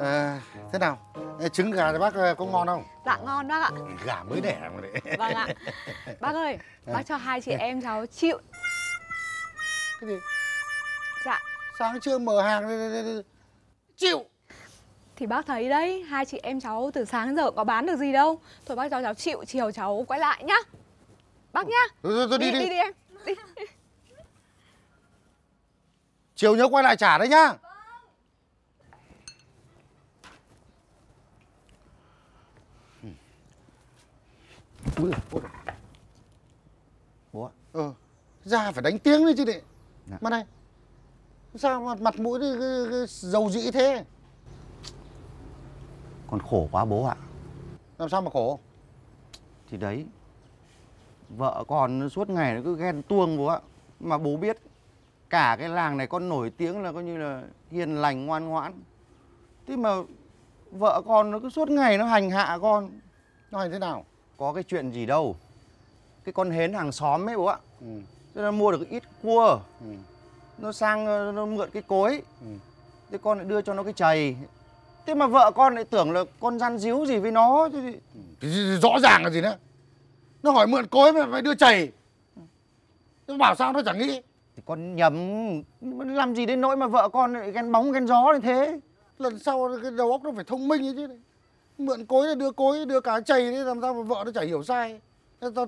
À, thế nào? Trứng gà thì bác ờ, có ngon không? Dạ ngon bác ạ Gà mới đẻ mà đấy. Vâng ạ Bác ơi Bác cho hai chị em cháu chịu Cái gì? Dạ Sáng trưa mở hàng chịu. Thì bác thấy đấy Hai chị em cháu từ sáng giờ có bán được gì đâu Thôi bác cho cháu chịu Chiều cháu quay lại nhá Bác nhá thôi, thôi đi đi, đi. đi đi em đi. Chiều nhớ quay lại trả đấy nhá. Ui, ôi. Bố ạ. Ờ, ra phải đánh tiếng đi chứ đệ. Dạ. Mà này, sao mặt, mặt mũi dầu dĩ thế? Con khổ quá bố ạ. Làm sao mà khổ? Thì đấy, vợ con suốt ngày nó cứ ghen tuông bố ạ. Mà bố biết, cả cái làng này con nổi tiếng là coi như là hiền lành ngoan ngoãn. Thế mà vợ con nó cứ suốt ngày nó hành hạ con. Nó hành thế nào? Có cái chuyện gì đâu. Cái con hến hàng xóm ấy bố ạ. Ừ, Thế nó mua được ít cua. ừ, Nó sang nó mượn cái cối. ừ. Thế con lại đưa cho nó cái chày. Thế mà vợ con lại tưởng là con gian díu gì với nó. Thế thì Thì Rõ ràng là gì nữa? Nó hỏi mượn cối mà phải đưa chày. Nó bảo sao nó chẳng nghĩ. Thì con nhầm Làm gì đến nỗi mà vợ con lại ghen bóng ghen gió như thế Lần sau cái đầu óc nó phải thông minh ấy chứ. Mượn cối là đưa cối, đưa cả chày đấy làm sao mà vợ nó chả hiểu sai.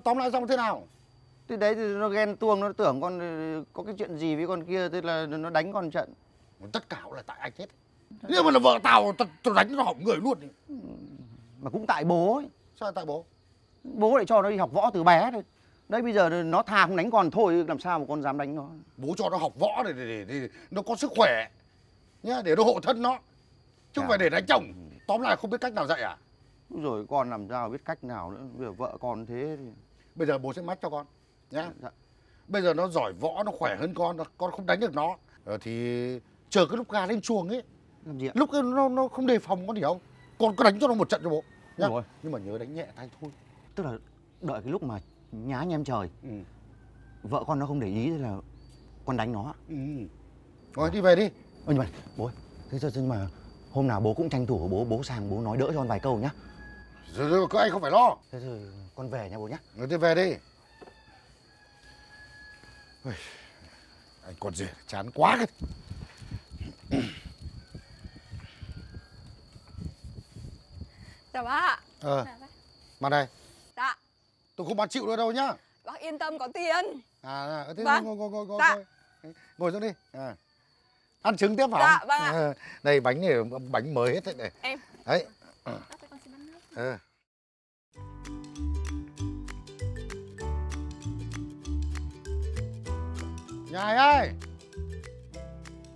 Tóm- lại xong thế nào? Thì đấy thì nó ghen tuông Nó tưởng con có cái chuyện gì với con kia Thế là nó đánh con trận Tất cả là tại anh hết. Nếu mà là vợ tao, tao, đánh nó hỏng người luôn. Mà cũng tại bố ấy Sao tại bố? Bố lại cho nó đi học võ từ bé thôi Đấy bây giờ nó thà không đánh con thôi Làm sao mà con dám đánh nó Bố cho nó học võ để, để, để, để nó có sức khỏe. Nhá, để nó hộ thân nó. Chứ không Dạ. phải để đánh chồng. Tóm lại không biết cách nào dạy à? Rồi con làm sao biết cách nào nữa Bây giờ vợ con thế thì... Bây giờ bố sẽ mách cho con. Nhá. Dạ. Bây giờ nó giỏi võ, nó khỏe hơn con, con không đánh được nó. Ờ, thì chờ cái lúc gà lên chuồng ấy, Làm gì ạ lúc ấy nó nó không đề phòng con hiểu không? Con có đánh cho nó một trận cho bố. Nhá. Rồi. Nhưng mà nhớ đánh nhẹ tay thôi. Tức là đợi cái lúc mà nhá nhem trời Ừ. Vợ con nó không để ý Thế là con đánh nó Ừ. Rồi đi về đi. Ơ nhưng mà bố ơi, thế thôi nhưng mà hôm nào bố cũng tranh thủ bố bố sang bố nói đỡ cho con vài câu nhá. Rồi, rồi các anh không phải lo. Thế thì con về nha bố nhá. Rồi đi về đi. Ui, Anh con rể chán quá cái. Chào bác ạ Ờ, mà này, Dạ tôi không bán chịu nữa đâu nhá. Bác yên tâm có tiền À, à, thế Vâng. ngồi, ngồi, ngồi, ngồi, Dạ. ngồi xuống đi. À. Ăn trứng tiếp hả? Dạ, vâng ạ. Ờ, đây bánh này bánh mới hết đấy. này. Em Đấy. Ờ. Nhài ơi!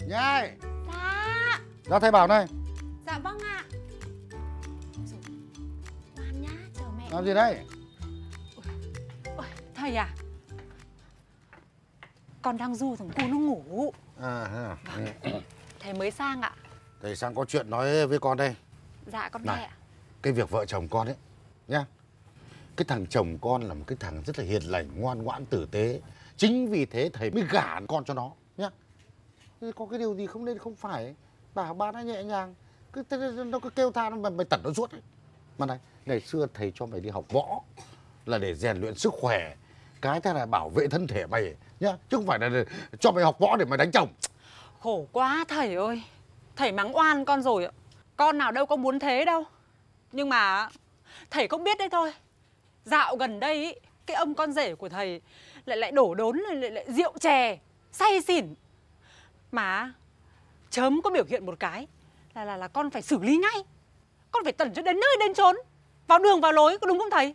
Nhài! Dạ, Ra thầy bảo này, dạ vâng ạ Ngoan nhá, chờ mẹ làm gì đây? Ôi, Thầy à Con đang du thằng cu nó ngủ À, à, ừ. Thầy mới sang ạ thầy sang có chuyện nói với con đây. Dạ con Này. nghe ạ Cái việc vợ chồng con ấy, nhá. Cái thằng chồng con là một cái thằng rất là hiền lành, ngoan ngoãn, tử tế. Chính vì thế thầy mới gả con cho nó, nhá. Thế Có cái điều gì không nên không phải, bảo ba nó nhẹ nhàng. Cứ thế- thế- nó cứ kêu than mày, mày tẩn nó suốt ấy. Mà này, ngày xưa thầy cho mày đi học võ là để rèn luyện sức khỏe. Cái thế là bảo vệ thân thể mày nhá, chứ không phải là cho mày học võ để mày đánh chồng. Khổ quá thầy ơi. Thầy mắng oan con rồi ạ. Con nào đâu có muốn thế đâu. Nhưng mà thầy không biết đấy thôi. Dạo gần đây ý, Cái ông con rể của thầy Lại lại đổ đốn lại, lại, lại rượu chè Say xỉn. Mà chớm có biểu hiện một cái Là là là con phải xử lý ngay. Con phải tẩn cho đến nơi đến chốn. Vào đường vào lối có đúng không thầy?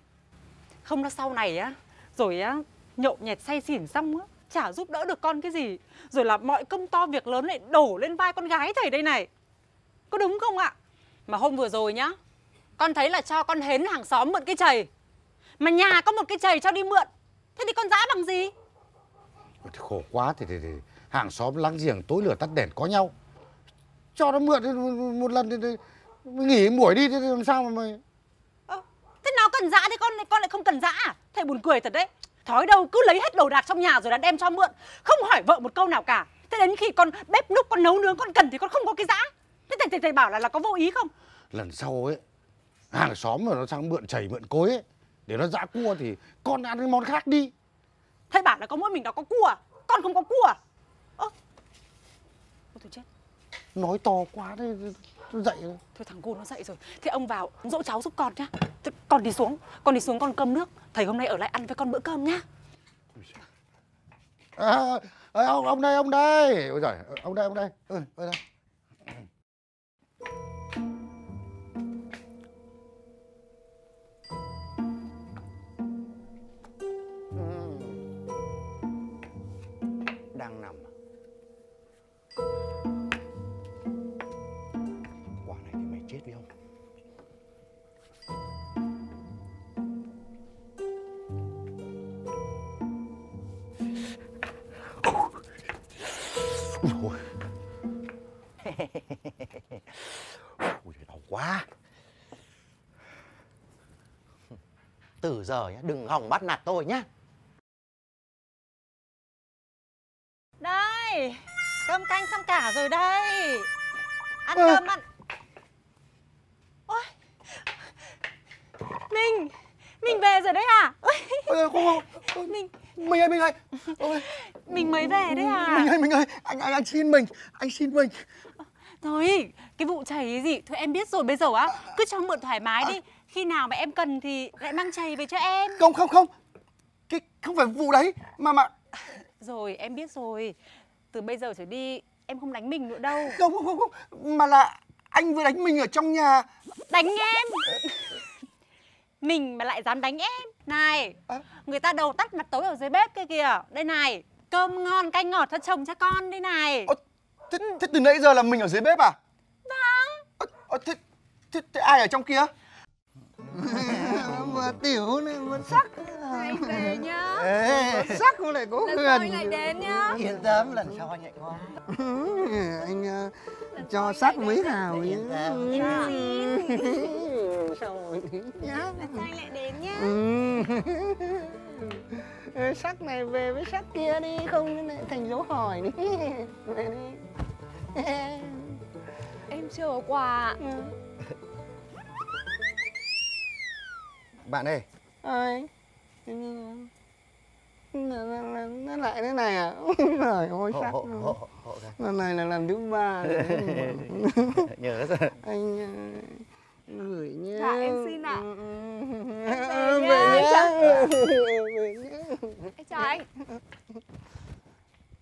Không là sau này á. Rồi á nhậu nhẹt say xỉn xong á Chả giúp đỡ được con cái gì. Rồi là mọi công to việc lớn lại đổ lên vai con gái thầy đây này. Có đúng không ạ? Mà hôm vừa rồi nhá Con thấy là cho con hến hàng xóm mượn cái chày. Mà nhà có một cái chày cho đi mượn Thế thì con giá bằng gì? Thì khổ quá thì, thì, thì hàng xóm láng giềng tối lửa tắt đèn có nhau. Cho nó mượn một, lần thì, thì nghỉ buổi đi thì làm sao mà mày? Ơ, Thế nào cần dã thì con con lại không cần dã à? Thầy buồn cười thật đấy Thói đâu cứ lấy hết đồ đạc trong nhà rồi là đem cho mượn. Không hỏi vợ một câu nào cả. Thế đến khi con bếp núc con nấu nướng con cần thì con không có cái dã thế thầy, thầy thầy bảo là là có vô ý không? Lần sau ấy hàng xóm mà nó sang mượn chảy mượn cối ấy để nó dã cua thì con ăn cái món khác đi. Thầy bảo là có mỗi mình nó có cua. À? con không có cua. À? ơ Ôi, thôi chết. Nói to quá đấy nó dậy thôi thằng cu nó dậy rồi. Thế ông vào dỗ cháu giúp con nhá. Thế con đi xuống con đi xuống con cơm nước. Thầy hôm nay ở lại ăn với con bữa cơm nhá. À, ông ông đây ông đây. Ôi giời ông đây ông đây. Ơi ơi đây này thì mày chết với ông Ôi. Ui trời, đau quá. Từ giờ nhá đừng hỏng bắt nạt tôi nhá. Đây cơm canh xong cả rồi đây. Ăn cơm ăn mình mình về rồi đấy à? Ôi, không, không, mình mình ơi, mình ơi, ôi, mình mới về đấy à? Mình ơi, mình ơi, anh, anh, anh xin mình, anh xin mình. Thôi, cái vụ chày ấy gì? Thôi em biết rồi bây giờ á Cứ cho mượn thoải mái đi. Khi nào mà em cần thì lại mang chày về cho em. Không, không, không, cái không phải vụ đấy, mà mà. Rồi em biết rồi. Từ bây giờ trở đi em không đánh mình nữa đâu. Không, không, không, không, mà là anh vừa đánh mình ở trong nhà. Đánh em Mình mà lại dám đánh em Này À? Người ta đầu tắt mặt tối ở dưới bếp kia kìa Đây này Cơm ngon canh ngọt cho chồng cho con đây này Ơ, thế, thế từ nãy giờ là mình ở dưới bếp à? Vâng. Ơ, thế, thế, thế ai ở trong kia? Mà tiểu này mà sắc. Anh về nhá. Ê, sắc mà lại có Lần sau anh lại đến nhá. Yên tâm lần sau anh lại qua anh ờ, cho sắc mấy hào nhé yên tâm. Sao rồi. Nhá. Lần sau anh lại đến nhá. Ừ. sắc này về với sắc kia đi không lại thành dấu hỏi đi. Em chưa có quà bạn ơi. Ơi. Nó, lại thế này à? Trời ơi hộ sắc lần này là lần thứ ba nhớ rồi. Anh ờ, gửi nhé Dạ, em xin ạ. Em về nhé về nhé chào anh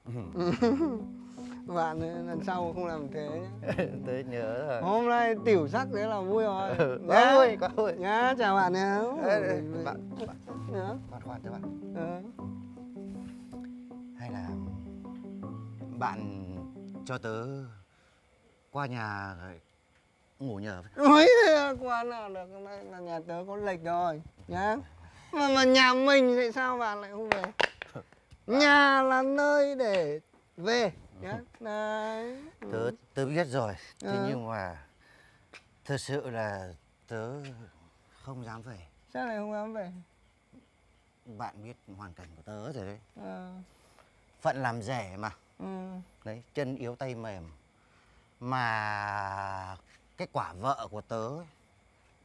bạn lần sau không làm thế nhé tôi nhớ rồi. Hôm nay tiểu sắc thế là vui rồi. Ừ, quá vui quá vui. Nhá chào bạn nhé Ê, ê, bạn bạn bạn. Khoan cho bạn. Hay là bạn cho tớ qua nhà ngủ nhờ Ôi, qua nào được hôm nay là nhà tớ có lệch rồi nhá. Mà mà nhà mình thì sao bạn lại không về? Nhà là nơi để về đấy tớ tớ biết rồi thế Ờ. nhưng mà thật sự là tớ không dám về. Sao lại không dám về? Bạn biết hoàn cảnh của tớ rồi đấy. Ờ, phận làm rể mà. Ừ. đấy chân yếu tay mềm. Mà cái quả vợ của tớ ấy,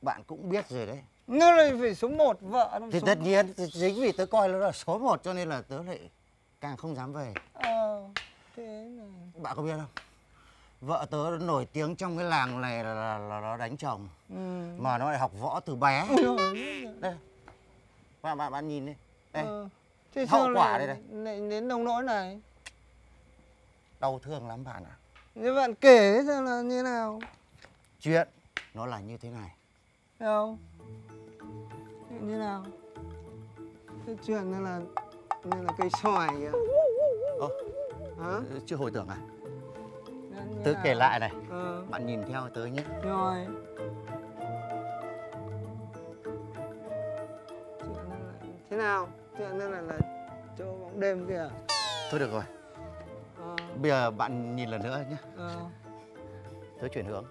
bạn cũng biết rồi đấy. Nó lại phải số 1 vợ nó thì số... tất nhiên chính vì tớ coi nó là số một cho nên là tớ lại càng không dám về. Ờ thế này. Bạn có biết không? Vợ tớ nổi tiếng trong cái làng này là, là, là nó đánh chồng. Ừ. mà nó lại học võ từ bé. Ôi. đây. Bạn bạn bạn nhìn đi. Đây. Ờ. thế Hậu quả lại, đây lại đến nông nỗi này? Đau thương lắm bạn ạ. Thế bạn kể xem là như nào. Chuyện nó là như thế này. Đâu như nào? Cái chuyện này là như là cây xoài kìa. Ơ, hả? Chưa hồi tưởng à? Tớ kể lại này. Ờ. Bạn nhìn theo tớ nhé. Rồi. Thế nào? Chuyện này là là chỗ bóng đêm kìa thôi được rồi. Ờ. Bây giờ bạn nhìn lần nữa nhé. Ờ. Tớ chuyển hướng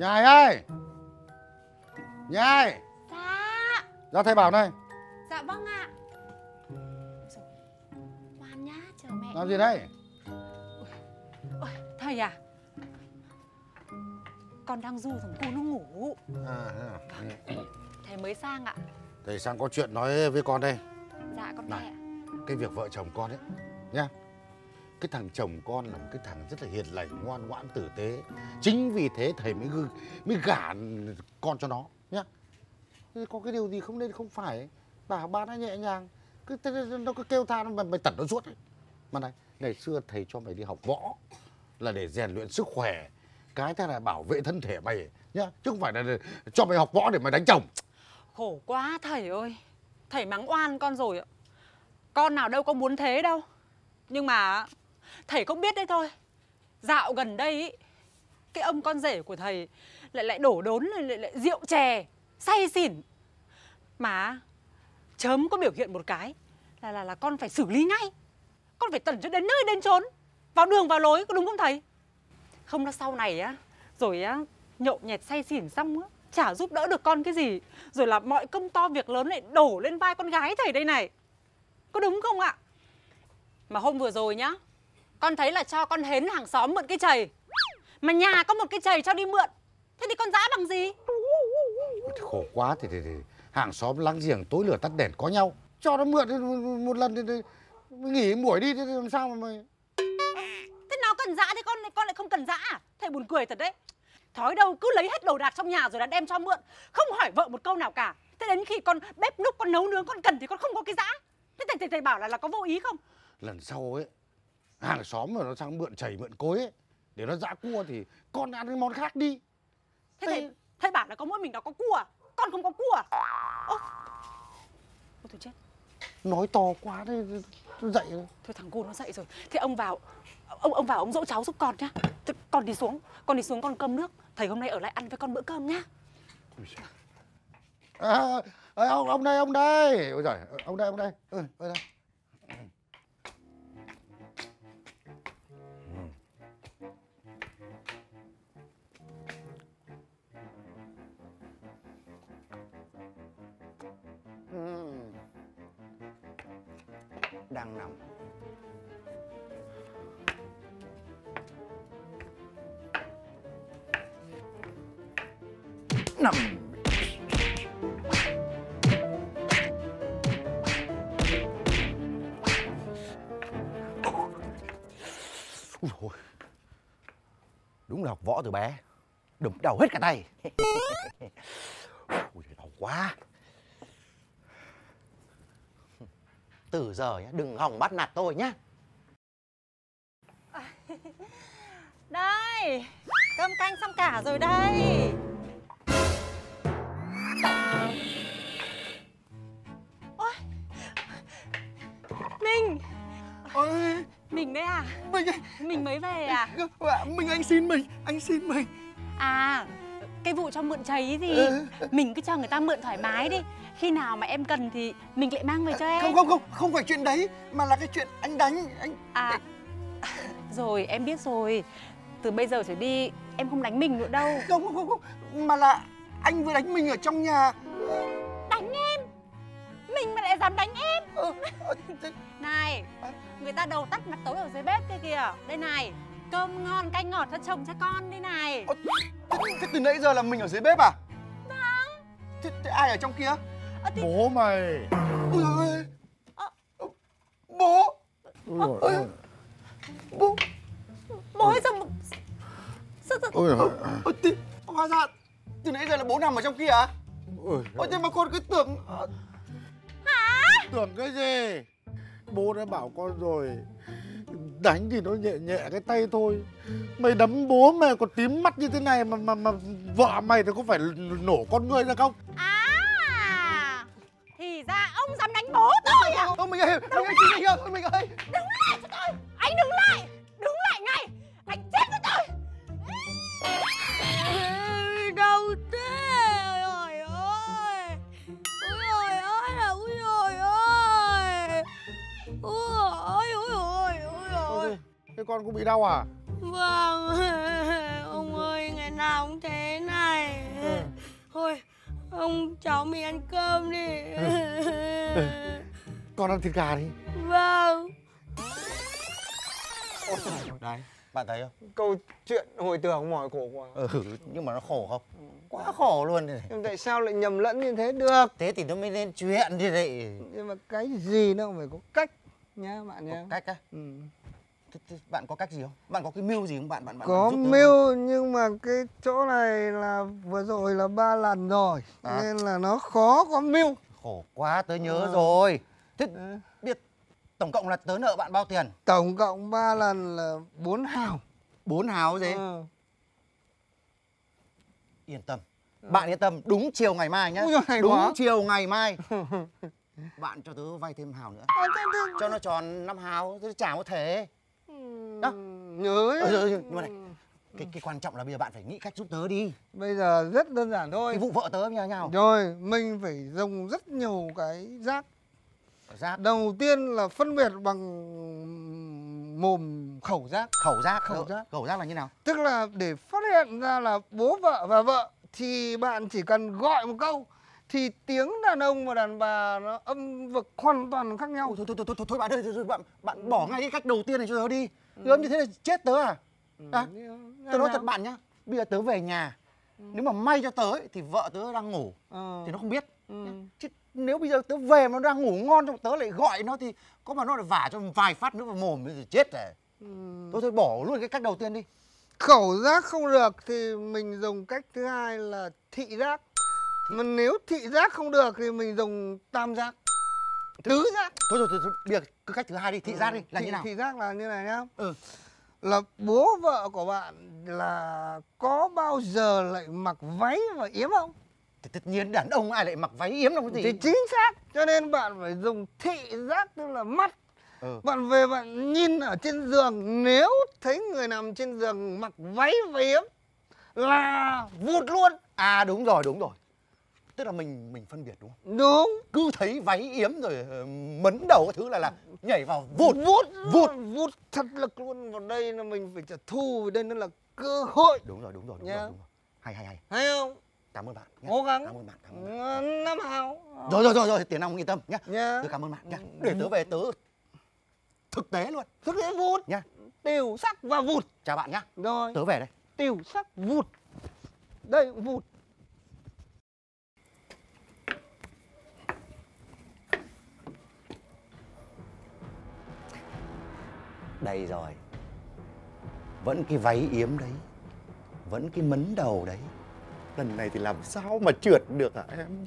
Nhài ơi! Nhai! Dạ. Ra thầy bảo này. Dạ vâng ạ. Ngoan nhá chờ mẹ Làm gì đây? Ôi, thầy à. Con đang du thằng cu nó ngủ. À, à. Thầy mới sang ạ. Thầy sang có chuyện nói với con đây. Dạ con Này. nghe ạ. Cái việc vợ chồng con ấy Nhá cái thằng chồng con là một cái thằng rất là hiền lành Ngoan ngoãn tử tế. Chính vì thế thầy mới gư, mới gả con cho nó Nhá. Có cái điều gì không nên không phải bà Bảo ba nó nhẹ nhàng. Cứ Nó cứ kêu than mà mày tẩn nó suốt ấy. Mà này Ngày xưa thầy cho mày đi học võ Là để rèn luyện sức khỏe. Cái thế là bảo vệ thân thể mày nhá. Chứ không phải là cho mày học võ để mày đánh chồng. Khổ quá thầy ơi. Thầy mắng oan con rồi ạ. Con nào đâu có muốn thế đâu. Nhưng mà Thầy không biết đấy thôi. Dạo gần đây ý, Cái ông con rể của thầy Lại lại đổ đốn lại, lại, lại rượu chè Say xỉn. Mà Chớm có biểu hiện một cái Là là là con phải xử lý ngay. Con phải tẩn cho đến nơi đến chốn. Vào đường vào lối có đúng không thầy? Không nó sau này á Rồi á nhậu nhẹt say xỉn xong á chả giúp đỡ được con cái gì. Rồi là mọi công to việc lớn lại đổ lên vai con gái thầy đây này. Có đúng không ạ? Mà hôm vừa rồi nhá con thấy là cho con hến hàng xóm mượn cái chày. Mà nhà có một cái chày cho đi mượn. Thế thì con dã bằng gì? Thì khổ quá. Thì, thì, thì hàng xóm láng giềng tối lửa tắt đèn có nhau. Cho nó mượn một, lần thì, thì nghỉ buổi đi thì làm sao mà mày? Thế nó cần dã thì con con lại không cần dã à? Thầy buồn cười thật đấy. Thói đâu cứ lấy hết đồ đạc trong nhà rồi là đem cho mượn. Không hỏi vợ một câu nào cả. Thế đến khi con bếp núc con nấu nướng con cần thì con không có cái dã thế thầy thầy, thầy bảo là là có vô ý không? Lần sau ấy hàng xóm mà nó sang mượn chảy mượn cối ấy. Để nó dã cua thì con ăn cái món khác đi. Thế thầy, thầy bảo là có mỗi mình đó có cua à? Con không có cua. À? Ô, thôi chết, nói to quá đấy nó dậy rồi. thôi thằng cu nó dậy rồi. Thế ông vào, ông ông vào ông dỗ cháu giúp con nhá. Thế con đi xuống, con đi xuống con cơm nước. Thầy hôm nay ở lại ăn với con bữa cơm nhá. À, à, ông ông đây ông đây. Ôi giời ông đây ông đây. Ừ, đây, đây. Đang nằm. Nằm. Ui dồi ôi. đúng là học võ từ bé. Đụng đầu hết cả tay. Ui đau quá. Từ giờ nhá đừng hòng bắt nạt tôi nhá. Đây, cơm canh xong cả rồi đây. Ôi, Mình, ôi. Mình đấy à? mình. Mình mới về à? à, mình anh xin mình anh xin mình. À, cái vụ cho mượn chày ấy gì Ừ. Mình cứ cho người ta mượn thoải mái đi Khi nào mà em cần thì mình lại mang về cho em. không không không không phải chuyện đấy mà là cái chuyện anh đánh anh À, rồi em biết rồi. Từ bây giờ trở đi em không đánh mình nữa đâu. Không không không không mà là anh vừa đánh mình ở trong nhà. Đánh em? Mình mà lại dám đánh em? Ờ, ờ, thế- Này, người ta đầu tắt mặt tối ở dưới bếp kia kìa. Đây này, cơm ngon canh ngọt cho chồng cho con đây này. Ơ, thế, thế từ nãy giờ là mình ở dưới bếp à? Vâng. Thế, thế ai ở trong kia Thì- bố mày. Ôi Ờ. bố. Ôi ơi. bố. Bố ơi sao, sao, sao ôi ơi. Ơ, thì, hóa ra từ nãy giờ là bố nằm ở trong kia à? Ôi ôi thế mà con cứ tưởng ờ, tưởng cái gì? Bố đã bảo con rồi. Đánh thì nó nhẹ nhẹ cái tay thôi. Mày đấm bố mày còn tím mắt như thế này mà mà mà vợ mày thì có phải nổ con ngươi ra không? À, ơi chị mình ơi. Ơi Đứng lại cho tôi. Anh đứng lại. Đứng lại ngay. Anh chết với tôi. Đau thế. Ôi ơi. Ôi ôi ơi là ôi ôi ơi Ôi ôi ôi ôi ôi thế con cũng bị đau à? Vâng. Ông ơi ngày nào cũng thế này. Thôi Ông cháu mình ăn cơm đi. Con ăn thịt gà đi Đấy, bạn thấy không? câu chuyện hồi tưởng mỏi cổ quá Ừ, nhưng mà nó khổ không? Quá khổ luôn này. nhưng tại sao lại nhầm lẫn như thế được Thế thì nó mới nên chuyện như vậy. nhưng mà cái gì nó cũng phải có cách nhá bạn Có nhá cách á? ừ. Bạn có cách gì không? Bạn có cái mưu gì không? Bạn bạn bạn có mưu nhưng mà cái chỗ này là vừa rồi là ba lần rồi À. nên là nó khó có mưu Khổ quá, tớ nhớ Ờ. rồi. Thế Ừ. tổng cộng là tớ nợ bạn bao tiền? tổng cộng ba lần là bốn hào Bốn hào gì? Ờ. Yên tâm. Bạn yên tâm, đúng chiều ngày mai nhá. Ui đúng quá. chiều ngày mai. bạn cho tớ vay thêm hào nữa. À, thế- thế- Cho nó tròn năm hào, tớ trả có thể. Đó. nhớ rồi, nhưng mà này, Cái, cái quan trọng là bây giờ bạn phải nghĩ cách giúp tớ đi. bây giờ rất đơn giản thôi Cái vụ vợ tớ với nhau. rồi mình phải dùng rất nhiều cái giác Giác, đầu tiên là phân biệt bằng mồm khẩu giác khẩu giác. Khẩu giác. Khẩu giác là như nào? tức là để phát hiện ra là bố vợ và vợ thì bạn chỉ cần gọi một câu thì tiếng đàn ông và đàn bà nó âm vực hoàn toàn khác nhau Ôi, thôi, thôi, thôi, thôi, thôi bạn ơi, thôi, thôi, bạn, bạn bỏ ngay cái cách đầu tiên này cho tớ đi. Gớm như thế là chết tớ à? à tớ nói thật bạn nhá, bây giờ tớ về nhà, nếu mà may cho tớ ấy, thì vợ tớ đang ngủ, Ờ. thì nó không biết. Ừ. Chứ nếu bây giờ tớ về mà nó đang ngủ ngon xong tớ lại gọi nó thì có mà nó lại vả cho vài phát nữa vào mồm thì chết rồi. Ừ. Thôi thôi bỏ luôn cái cách đầu tiên đi. khẩu giác không được thì mình dùng cách thứ hai là thị giác mà nếu thị giác không được thì mình dùng tam giác tứ giác Thôi rồi, thôi, thôi, cứ cách thứ hai đi, thị giác đi, là thị, như nào? thị giác là như này nhá Ừ. là bố vợ của bạn là có bao giờ lại mặc váy và yếm không Thì tất nhiên đàn ông ai lại mặc váy yếm đâu có gì. thì chính xác cho nên bạn phải dùng thị giác tức là mắt Ừ. bạn về bạn nhìn ở trên giường nếu thấy người nằm trên giường mặc váy và yếm là vụt luôn À đúng rồi, đúng rồi. Tức là mình mình phân biệt đúng không? đúng Cứ thấy váy yếm rồi ờ, mấn đầu cái thứ là là nhảy vào vụt. Vụt. vút vút thật lực luôn vào đây là mình phải trả thù đây nó là cơ hội Đúng rồi, đúng rồi, đúng rồi, đúng rồi. Hay hay hay. hay không Cảm ơn bạn. nhé. cố gắng Cảm ơn bạn. Cảm ơn bạn. Ừ, năm hào Rồi rồi rồi rồi, tiền ông yên tâm nhá. nhá Tôi cảm ơn bạn nhá. Để tớ về tớ thực tế luôn thực tế vút nhá. tiểu sắc và vụt Chào bạn nhá. rồi Tớ về đây. tiểu sắc vụt đây vụt Đây rồi. Vẫn cái váy yếm đấy. Vẫn cái mấn đầu đấy. Lần này thì làm sao mà trượt được hả em?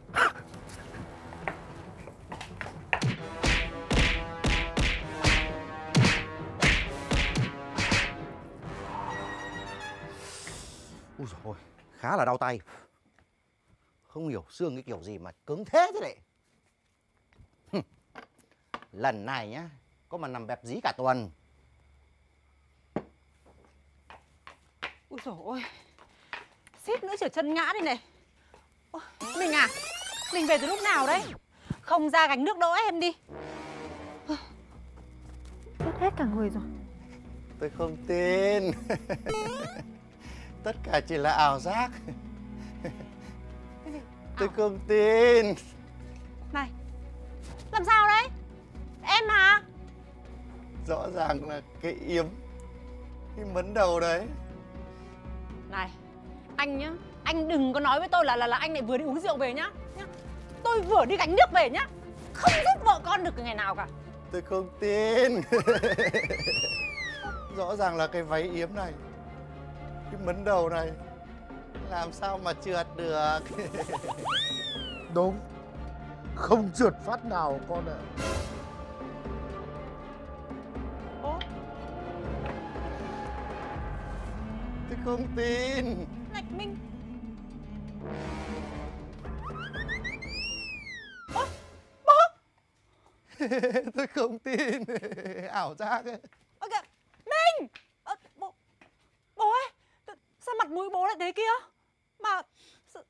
Ui dồi ôi, khá là đau tay. Không hiểu xương cái kiểu gì mà cứng thế thế này. Lần này nhá, có mà nằm bẹp dí cả tuần. Ui dồi ôi Xít nữa trở chân ngã đây này. Ôi, Mình à? Mình về từ lúc nào đấy? Không ra gánh nước đỡ em đi. Ướt hết cả người rồi. Tôi không tin. Tất cả chỉ là ảo giác. Tôi không tin. Này Làm sao đấy? Em hả? Rõ ràng là cái yếm, cái mấn đầu đấy. Này Anh nhá Anh đừng có nói với tôi là là là anh lại vừa đi uống rượu về nhá, nhá. Tôi vừa đi gánh nước về nhá Không giúp vợ con được ngày nào cả Tôi không tin. Rõ ràng là cái váy yếm này, cái mấn đầu này, làm sao mà trượt được. Đúng Không trượt phát nào con ạ Ô Tôi không tin. Này mình Tôi không tin. Ảo giác ấy. Ơ kìa. Minh! Ơ, bố, bố ơi Sao mặt mũi bố lại thế kia? Mà sao,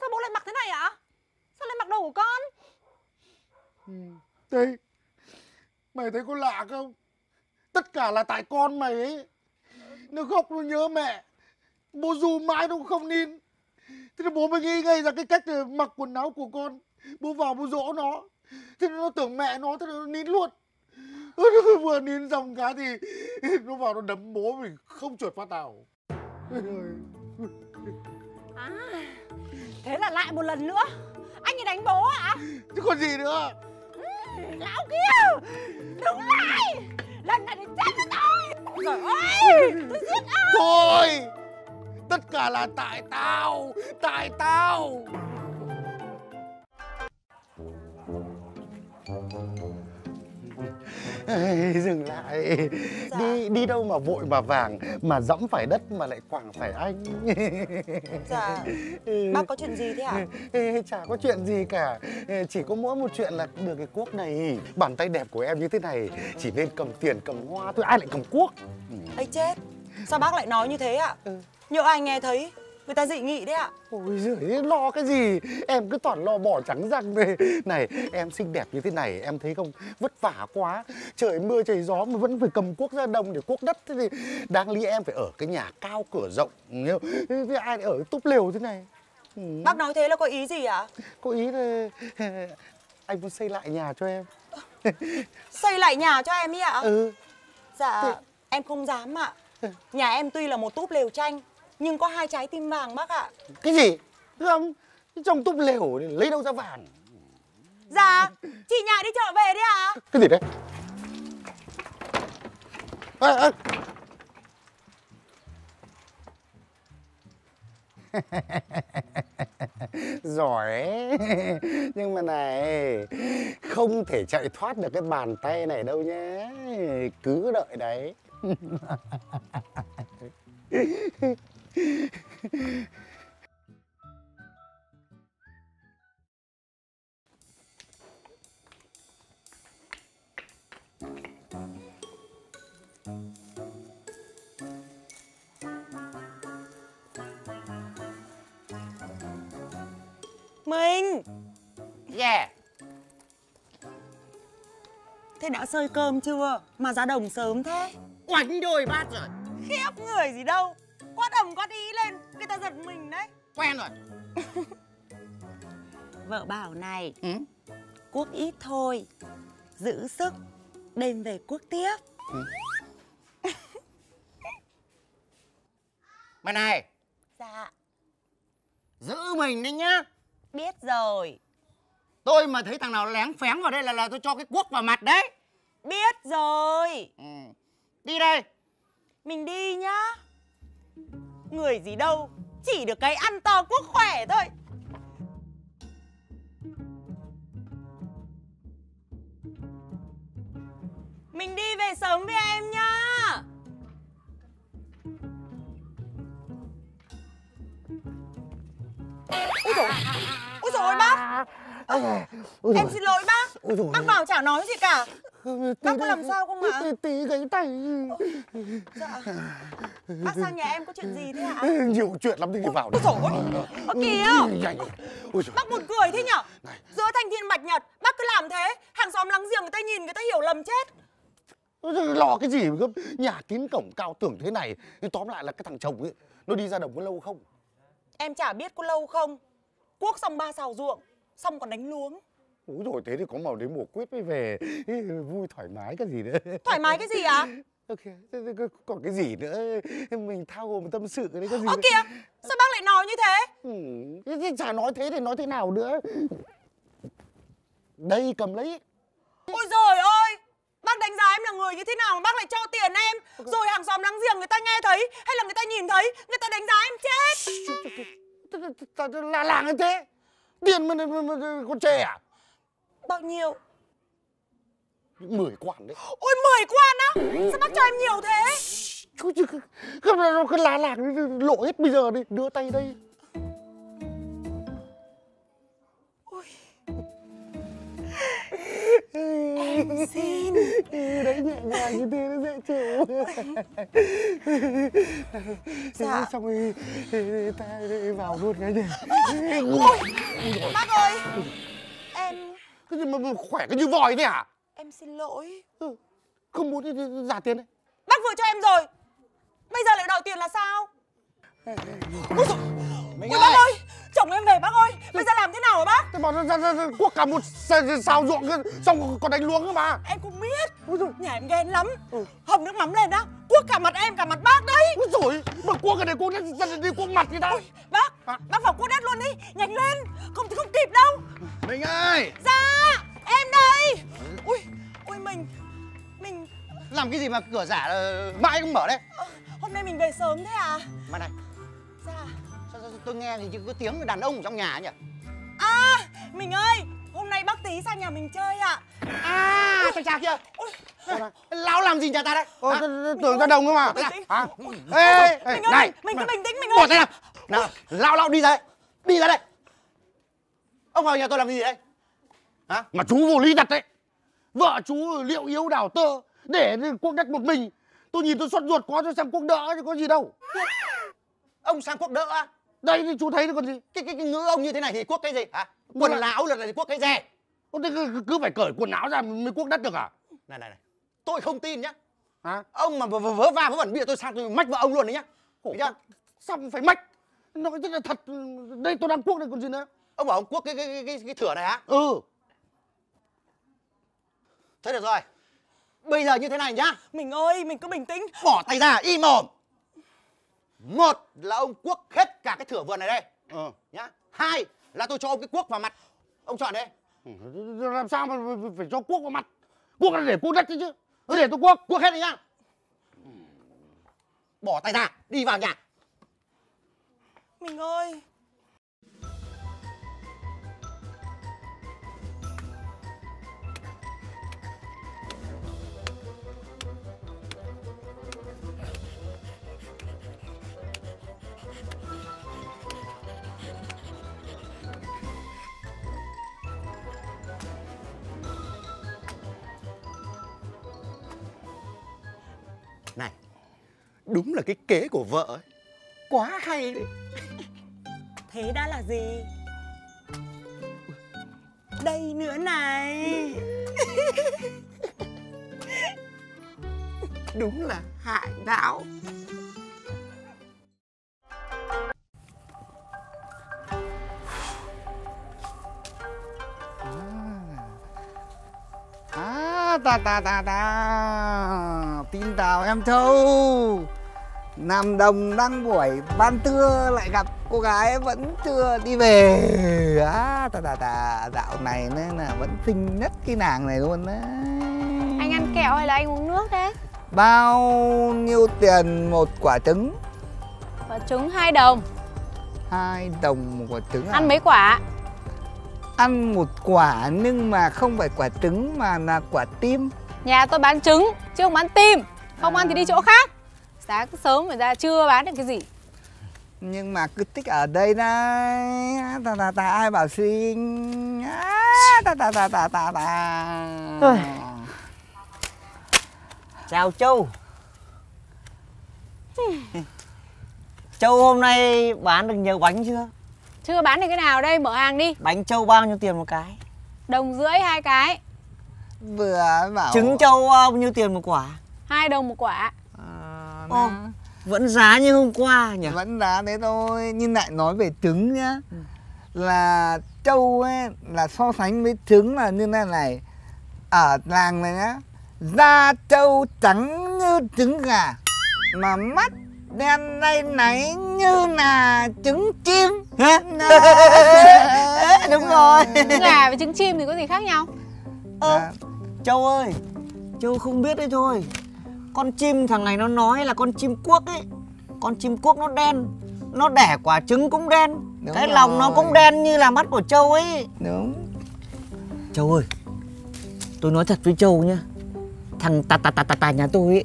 sao bố lại mặc thế này ạ? Sao lại mặc đồ của con? Đây Mày thấy có lạ không? Tất cả là tại con mày ấy. Nó khóc nó nhớ mẹ Bố dù mãi nó cũng không nín. Thế là bố mới nghĩ ngay ra cái cách là mặc quần áo của con. Bố vào bố dỗ nó. Thế nó tưởng mẹ nó thế nó nín luôn. Vừa nín xong cái thì nó vào nó đấm bố mình không chuột phát nào. À, thế là lại một lần nữa. Anh ấy đánh bố ạ chứ còn gì nữa. Lão kia Đứng lại. Lần này thì chết với tôi. Trời ơi Tôi giết ai thôi tất cả là tại tao tại tao Ê, dừng lại đi đi đâu mà vội mà vàng mà dẫm phải đất mà lại quẳng phải anh Dạ Ừ. Bác có chuyện gì thế ạ? Ê, chả có chuyện gì cả chỉ có mỗi một chuyện là được cái cuốc này bàn tay đẹp của em như thế này chỉ nên cầm tiền cầm hoa thôi ai lại cầm cuốc ấy chết Sao bác lại nói như thế ạ? Ừ. Nhỡ ai nghe thấy Người ta dị nghị đấy ạ. Ôi giời lo cái gì? Em cứ toàn lo bỏ trắng răng đây. Này em xinh đẹp như thế này Em thấy không? Vất vả quá. Trời mưa trời gió mà vẫn phải cầm cuốc ra đồng để cuốc đất. Thế thì đáng lý em phải ở cái nhà cao cửa rộng? Thế ai lại ở túp lều thế này? Ừ. Bác nói thế là có ý gì ạ? Có ý là Anh muốn xây lại nhà cho em. Xây lại nhà cho em ý ạ? Ừ. Dạ Em không dám ạ. Nhà em tuy là một túp lều tranh Nhưng có hai trái tim vàng bác ạ. Cái gì? Không Trong túp lều lấy đâu ra vàng? Dạ Chị nhà đi chợ về đi ạ. Cái gì đấy? À, à. giỏi nhưng mà này không thể chạy thoát được cái bàn tay này đâu nhé. Cứ đợi đấy Minh! Yeah. Thế đã sơi cơm chưa? Mà ra đồng sớm thế. Oánh đôi bát rồi. Khiếp người gì đâu Quát ẩm quát ý lên. Người ta giật mình đấy. Quen rồi. Vợ bảo này ừ? Cuốc ít thôi Giữ sức Đêm về cuốc tiếp. Mà này. Dạ. Giữ mình đấy nhá. Biết rồi. Tôi mà thấy thằng nào lén phén vào đây là là tôi cho cái cuốc vào mặt đấy. Biết rồi. Ừ. Đi đây. Mình đi nhá Người gì đâu Chỉ được cái ăn to quốc khỏe thôi. Mình đi về sớm với em nhá. Úi dồi Úi dồi bác. Em xin lỗi bác. Bác vào chả nói gì cả bác có làm sao không ạ? tí, cái tay. Dạ. Bác sang nhà em có chuyện gì thế ạ? nhiều chuyện lắm thì vào Ôi dồi ôi Ơ kìa. Nhanh. Rồi. Ôi giời. Bác buồn cười thế nhở? Này. Giữa thanh thiên bạch nhật Bác cứ làm thế Hàng xóm láng giềng người ta nhìn người ta hiểu lầm chết. Ôi lo cái gì cơ nhà tín cổng cao tưởng thế này. Tóm lại là cái thằng chồng ấy nó đi ra đồng có lâu không? Em chả biết có lâu không. Cuốc xong ba xào ruộng Xong còn đánh luống Úi rồi thế thì có màu đến mùa quyết mới về vui thoải mái cái gì nữa Thoải mái cái gì ạ? ok còn cái gì nữa mình thao gồm tâm sự cái đấy có gì Ơ nữa? kìa Sao bác lại nói như thế ừ, chả nói thế thì nói thế nào nữa đây cầm lấy Ôi giời ơi Bác đánh giá em là người như thế nào mà bác lại cho tiền em Rồi hàng xóm láng giềng người ta nghe thấy Hay là người ta nhìn thấy Người ta đánh giá em chết là làng như thế tiền mà, con chè à Bao nhiêu? Mười quan đấy. Ôi mười quan á? Sao bác cho em nhiều thế? Cứ- cứ- cứ- cứ là nó cứ lá làng lộ hết bây giờ đi đưa tay đây. Em xin. Ừ, đấy nhẹ nhàng như thế nó dễ chịu. Dạ. xong rồi ta vào luôn cái gì Bác ơi. Em cái gì mà khỏe cái như vòi thế à? Em xin lỗi. Ừ, không muốn thì- giả tiền đấy. Bác vừa cho em rồi. Bây giờ lại đòi tiền là sao? Ôi dồi, Mình Ôi ơi bác ơi. Chồng em về bác ơi. Bây giờ làm thế nào hả bác? Thế bảo ra, ra, ra, cuốc cả một sao ruộng xong còn đánh luống cơ mà. Em cũng biết. Nhà em ghen lắm. Hầm nước mắm lên á Cuốc cả mặt em cả mặt bác đấy Úi dồi mà cuốc cái này ra đi cuốc mặt người ta Bác Bác vào cuốc đất luôn đi Nhanh lên Không thì không kịp đâu. Mình ơi! Dạ Em đây. Ui Ui mình Mình. Làm cái gì mà cửa giả mãi không mở đấy? Ờ, Hôm nay mình về sớm thế à? Mà này. Dạ. Sao, sao, tôi nghe thì chỉ có tiếng đàn ông ở trong nhà nhỉ? À Mình ơi Hôm nay bác tí sang nhà mình chơi ạ. À thằng cha kia. Lão làm gì nhà ta đấy? Ờ, t- tưởng ra đồng cơ mà. Hả? Ê, ê, ê, Mình ơi này Mình cứ bình tĩnh mình Bỏ ơi. tay ra Nào Lão lão đi ra đây. Đi ra đây. Ông vào nhà tôi làm gì đấy? Hả? Mà chú vô lý thật đấy. Vợ chú liệu yếu đảo tơ Để cuốc đất một mình. Tôi nhìn tôi xót ruột quá cho xem cuốc đỡ chứ có gì đâu. Ông sang quốc đỡ á? Đây thì chú thấy nó còn gì? Cái, cái, cái ngữ ông như thế này thì quốc cái gì? Hả? Quần là- áo là là quốc cái gì? Cứ, cứ phải cởi quần áo ra mới cuốc đất được à? Này này này. Tôi không tin nhá. Hả? ông mà vớ va vớ vẩn giờ tôi sang tôi mách vợ ông luôn đấy nhá. Khổ? Sao phải mách Nó rất là thật. Đây tôi đang cuốc đây còn gì nữa? Ông bảo ông quốc cái cái cái cái, cái thửa này hả Ừ. Thế được rồi. Bây giờ như thế này nhá. Mình ơi Mình cứ bình tĩnh. Bỏ tay ra im mồm một là ông quốc hết cả cái thửa vườn này đây. Ờ nhá. Hai là tôi cho ông cái quốc vào mặt. Ông chọn đây. Ừ, Làm sao mà phải- cho cuốc vào mặt? Cuốc là để cuốc đất chứ chứ Cứ để tôi cuốc. Quốc hết đi nhá. Bỏ tay ra đi vào nhà mình ơi. Này đúng là cái kế của vợ ấy. Quá hay đấy. Thế đã là gì? Đây nữa này. Đúng là hại não. À. à, ta ta ta ta. Tin tào em thâu. Nam Đồng đang buổi ban trưa lại gặp cô gái vẫn chưa đi về. À, ta ta ta dạo này nên là vẫn xinh nhất cái nàng này luôn đấy. Anh ăn kẹo hay là anh uống nước thế? Bao nhiêu tiền một quả trứng? Và trứng 2 đồng. Hai đồng một quả trứng à? Ăn mấy quả? ăn một quả nhưng mà không phải quả trứng mà là quả tim. Nhà tôi bán trứng chứ không bán tim. Không ăn thì đi chỗ khác. Sáng sớm rồi ra chưa bán được cái gì nhưng mà cứ thích ở đây đây ta ta ta ai bảo xinh à, ta ta ta ta ta ta. Chào Châu. Châu hôm nay bán được nhiều bánh chưa? Chưa bán được cái nào đây? Mở hàng đi. Bánh Châu bao nhiêu tiền một cái? Đồng rưỡi hai cái. Vừa bảo Trứng Châu bao nhiêu tiền một quả? hai đồng một quả. À, Ô, nó vẫn giá như hôm qua nhỉ? vẫn đá đấy thôi nhưng lại nói về trứng nhá. Là trâu ấy là so sánh với trứng là như thế này. Ở làng này nhá da trâu trắng như trứng gà mà mắt đen nay náy như là trứng chim? Đúng rồi. Trứng gà với trứng chim thì có gì khác nhau? Ơ, Châu ơi Châu không biết đấy thôi Con chim thằng này nó nói là con chim cuốc ấy. Con chim cuốc nó đen. Nó đẻ quả trứng cũng đen. Đúng Cái lòng nó rồi. cũng đen như là mắt của Châu ấy. Đúng. Châu ơi Tôi nói thật với Châu nhá. Thằng tà tà tà tà tà nhà tôi ấy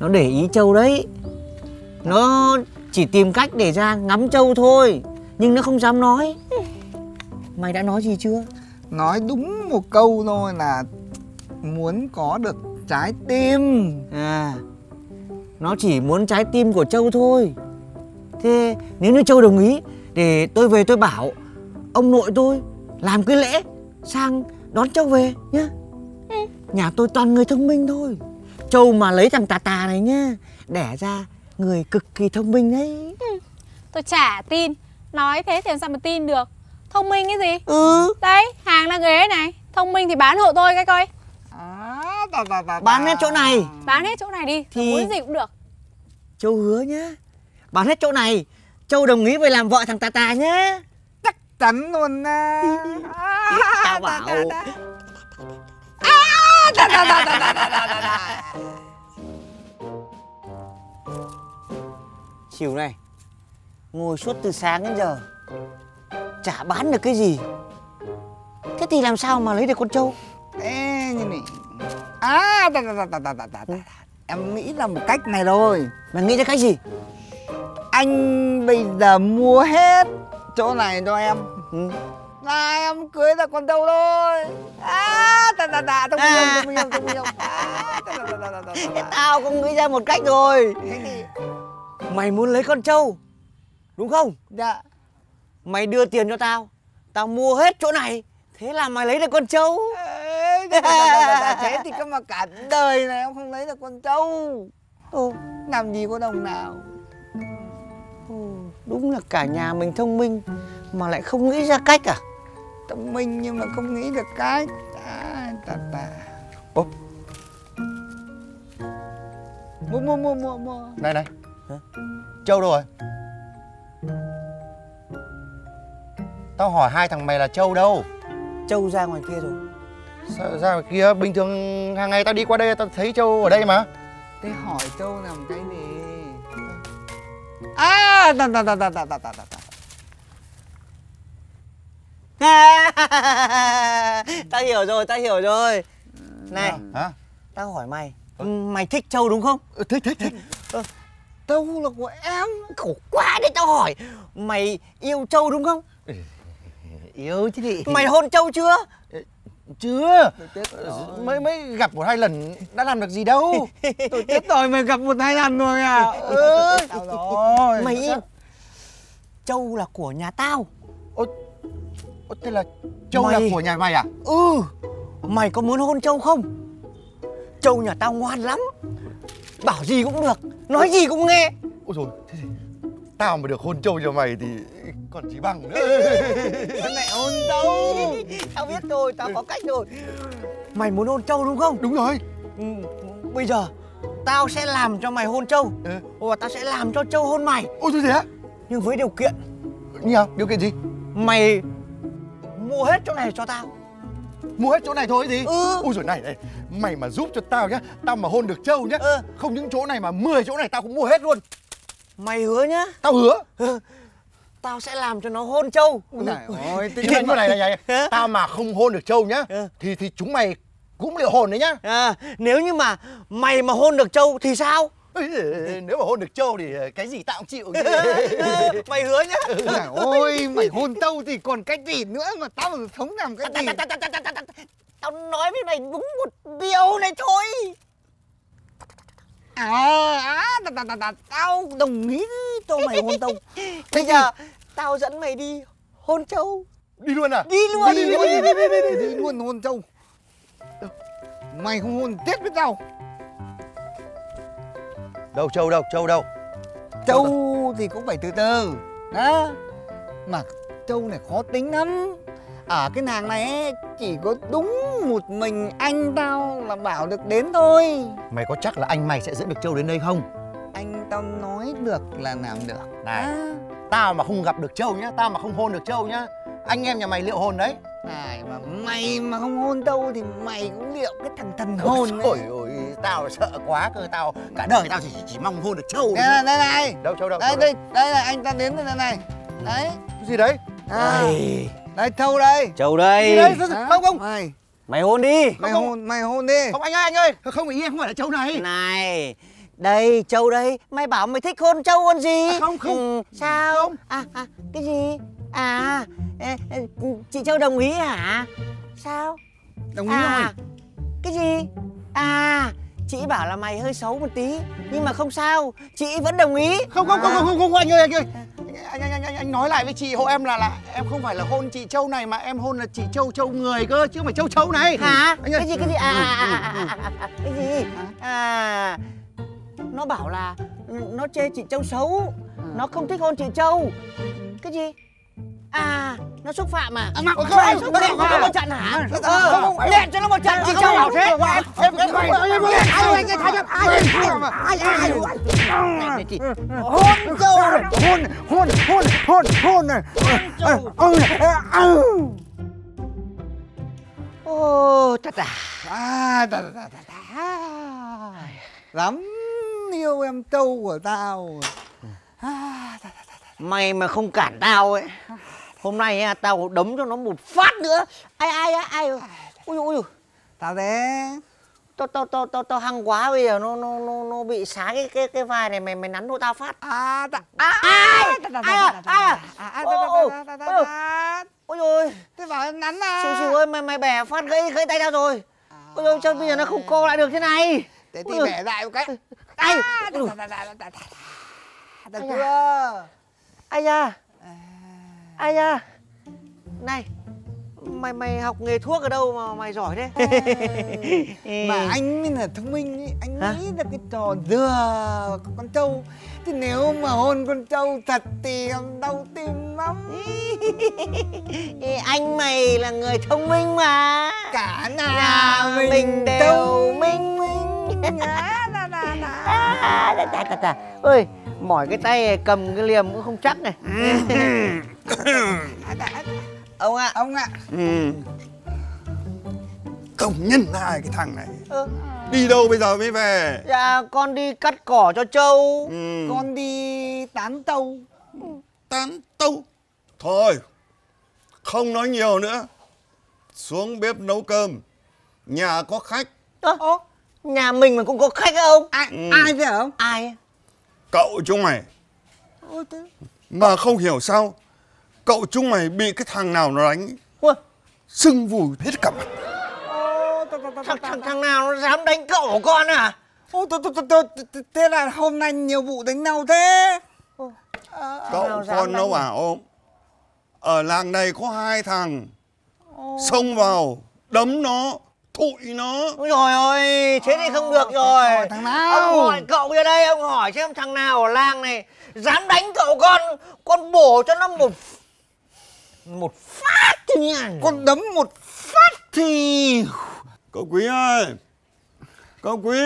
Nó để ý Châu đấy. Nó chỉ tìm cách để ra ngắm Châu thôi Nhưng nó không dám nói. Mày đã nói gì chưa? Nói đúng một câu thôi là muốn có được trái tim. À Nó chỉ muốn trái tim của Châu thôi. Thế nếu như Châu đồng ý Để tôi về tôi bảo Ông nội tôi làm cái lễ Sang đón Châu về nhá. Nhà tôi toàn người thông minh thôi. Châu mà lấy thằng tà tà này nhá Đẻ ra người cực kỳ thông minh đấy. Tôi chả tin. Nói thế thì làm sao mà tin được? Thông minh cái gì? Ừ. Đấy hàng là ghế này. Thông minh thì bán hộ tôi cái coi. À, bà, bà, bà, bán hết chỗ này. Bán hết chỗ này đi thì muốn gì cũng được. Châu hứa nhá. Bán hết chỗ này. Châu đồng ý về làm vợ thằng tà tà nhá. Chắc chắn luôn à. tao bảo. Đà, Chiều này Ngồi suốt từ sáng đến giờ Chả bán được cái gì. Thế thì làm sao mà lấy được con trâu Ê, như này à ta, ta, ta, ta, ta, ta, ta, em nghĩ là một cách này rồi Mày nghĩ ra cái gì anh bây giờ mua hết chỗ này cho em ừ. là em cưới là con dâu thôi à ta ta ta thông minh À. thông minh thông minh à, ta, ta, ta, ta. Tao cũng nghĩ ra một cách rồi Mày muốn lấy con trâu Đúng không dạ Mày đưa tiền cho tao Tao mua hết chỗ này Thế là mày lấy được con trâu Ê, thế thì cơ mà cả đời này em không lấy được con trâu. Ồ, làm gì có đồng nào. Ồ, Đúng là cả nhà mình thông minh Mà lại không nghĩ ra cách à? Thông minh nhưng mà không nghĩ được cách. À, ta ta. Ô. mua mua mua mua mua. Này này. Hả? Châu đâu rồi? Tao hỏi hai thằng mày là Châu đâu? Trâu ra ngoài kia rồi Sao ra ngoài kia bình thường hàng ngày tao đi qua đây tao thấy Châu ở đây mà. Thế hỏi châu làm cái gì? À ta ta ta ta ta ta ta ta Tao hiểu rồi, tao hiểu rồi. Này, Hả? Tao hỏi mày Mày thích trâu đúng không? Ừ, Thích thích thích. Trâu là của em Khổ quá đấy tao hỏi Mày yêu trâu đúng không? Yêu chứ gì. Mày hôn trâu chưa? Chưa. Rồi. Mới mới gặp một hai lần đã làm được gì đâu. Tôi chết rồi mày gặp một hai lần rồi à. Ừ. Rồi. Mày yêu Trâu là của nhà tao. Ô, Thế là Châu là Mày- của nhà mày à? Ừ. Mày có muốn hôn trâu không? Trâu nhà tao ngoan lắm. Bảo gì cũng được Nói gì cũng nghe. Ôi rồi thế thì Tao mà được hôn Châu cho mày thì còn gì bằng nữa. Mẹ hôn trâu. Tao biết rồi, tao có cách rồi. Mày muốn hôn trâu đúng không? Đúng rồi. Ừ, Bây giờ Tao sẽ làm cho mày hôn trâu. Ừ. Và tao sẽ làm cho trâu hôn mày. Ôi thế á? Nhưng với điều kiện. Như nào? Điều kiện gì? Mày mua hết chỗ này cho tao. Mua hết chỗ này thôi gì Ừ. Ôi rồi này này. Mày mà giúp cho tao nhá. Tao mà hôn được Châu nhá. Ừ. Không những chỗ này mà 10 chỗ này tao cũng mua hết luôn Mày hứa nhá Tao hứa Tao sẽ làm cho nó hôn trâu Ôi giời ơi, nhiên như này này này Hả? Tao mà không hôn được Châu nhá Ừ. Thì thì chúng mày cũng liệu hồn đấy nhá à, Nếu như mà mày mà hôn được trâu thì sao Nếu mà hôn được Châu thì cái gì tao cũng chịu Mày hứa nhá Trời ơi, mày hôn tâu thì còn cách gì nữa mà tao sống làm cái gì Tao nói với mày đúng một điều này thôi À, à, ta, ta, ta, ta, tao đồng ý cho mày hôn tâu Bây giờ tao dẫn mày đi hôn trâu Đi luôn à? Đi luôn Đi luôn, đi, đi, đi, đi, đi luôn hôn tâu Mày không hôn chết với tao. Đâu Châu đâu Châu đâu? Châu thì cũng phải từ từ Đó Mà Châu này khó tính lắm. Ở cái nàng này ấy, chỉ có đúng một mình anh tao là bảo được đến thôi. Mày có chắc là anh mày sẽ dẫn được Châu đến đây không? Anh tao nói được là làm được. Này. À, Tao mà không gặp được Châu nhá Tao mà không hôn được Châu nhá Anh em nhà mày liệu hồn đấy? Này mà mày mà không hôn tâu thì mày cũng liệu cái thằng thần hồn Ôi đấy ôi Tao sợ quá cơ Tao cả đời tao chỉ chỉ mong hôn được Châu Đây này, đây này Đâu Châu đâu Đây, Châu đây, đây là anh ta đến rồi đây này Đấy. Đâu? Gì đấy? À, Đây. Châu đây. Gì đây đấy Đó, Không không? Mày, Mày hôn đi. Mày không. hôn, mày hôn đi. Không anh ơi anh ơi. Không ý em không phải là Châu này. Này Đây Châu đây Mày bảo mày thích hôn Châu còn gì? À, không, không. ừ, Sao? Không. à, à cái gì? À Chị Châu đồng ý hả? Sao? Đồng ý à, rồi. Cái gì? À Chị bảo là mày hơi xấu một tí Nhưng mà không sao Chị vẫn đồng ý. Không không không À. không không, không anh ơi anh ơi anh, anh, anh, anh, anh nói lại với chị hộ em là là em không phải là hôn chị Châu này mà em hôn là chị Châu Châu người cơ chứ không phải Châu Châu này Hả? Anh ơi. Cái gì cái gì? À, à, à, à, à, à, à, cái gì? À, nó bảo là nó chê chị Châu xấu, nó không thích hôn chị Châu. Cái gì? À, nó xúc phạm à? mà Ôi, không, xúc không, phạm không, nó không. một trận hả? Không, Ờ, không, không, cho nó một trận thì không, sao bảo không, thế? không, Em em em ai ai anh tha cho ai ai ai ai chị hôn này hôn hôn hôn hôn hôn này ừ ừ ô chặt à à da, da, da, da. lắm yêu em trâu của tao à, mày mà không cản tao ấy hôm nay tao đấm cho nó một phát nữa ai ai ai ai ui ui ui tao thế tao tao tao tao tao hăng quá bây giờ nó nó nó nó bị xá cái cái cái vai này mày mày nắn cho tao phát à da, à ai ai à ai à à, à, da. ôi ôi thế bảo nắn à xìu xìu ơi mày mày bẻ phát gãy gãy tay tao rồi ôi ôi sao bây giờ nó không co lại được thế này Ôi thì bẻ lại một cái ai à, Ai chưa ai da ai da này mày mày học nghề thuốc ở đâu mà mày giỏi thế? Mà anh mới là thông minh ý. anh Hả? nghĩ là cái trò dừa con trâu. Thì nếu mà hôn con trâu thật thì đau tim lắm. Anh mày là người thông minh mà. Cả nhà nhà mình, mình đều thông minh. minh. Nhá, da, da, da. à, đã, đã, đã, đã. ơi mỏi cái tay cầm cái liềm cũng không chắc này ông ạ. Ông ạ. Công nhân hai cái thằng này. Ơ. Đi đâu bây giờ mới về? Dạ con đi cắt cỏ cho trâu. Ừ. con đi tán tâu. Tán tâu? Thôi Không nói nhiều nữa. Xuống bếp nấu cơm. Nhà có khách. Ơ, nhà mình mà cũng có khách á ông. Ai Ừ. ai vậy không ai? Cậu chúng mày. Mà không hiểu sao Cậu chúng mày bị cái thằng nào nó đánh Ui, Sưng vùi hết cả mặt. Thằng, thằng, thằng nào nó dám đánh cậu của con à? Ô, tôi, tôi, tôi, tôi, tôi, thế là hôm nay nhiều vụ đánh nhau thế. Cậu nào dám con nó bảo Ở làng này có hai thằng. Xông vào Đấm nó Thụi nó. Ôi trời ơi, thế thì không được rồi. hỏi thằng nào? Ông hỏi cậu ra đây, ông hỏi xem thằng nào ở làng này Dám đánh cậu con Con bổ cho nó một Một phát nhỉ con đấm một phát thì Cậu quý ơi. Cậu quý.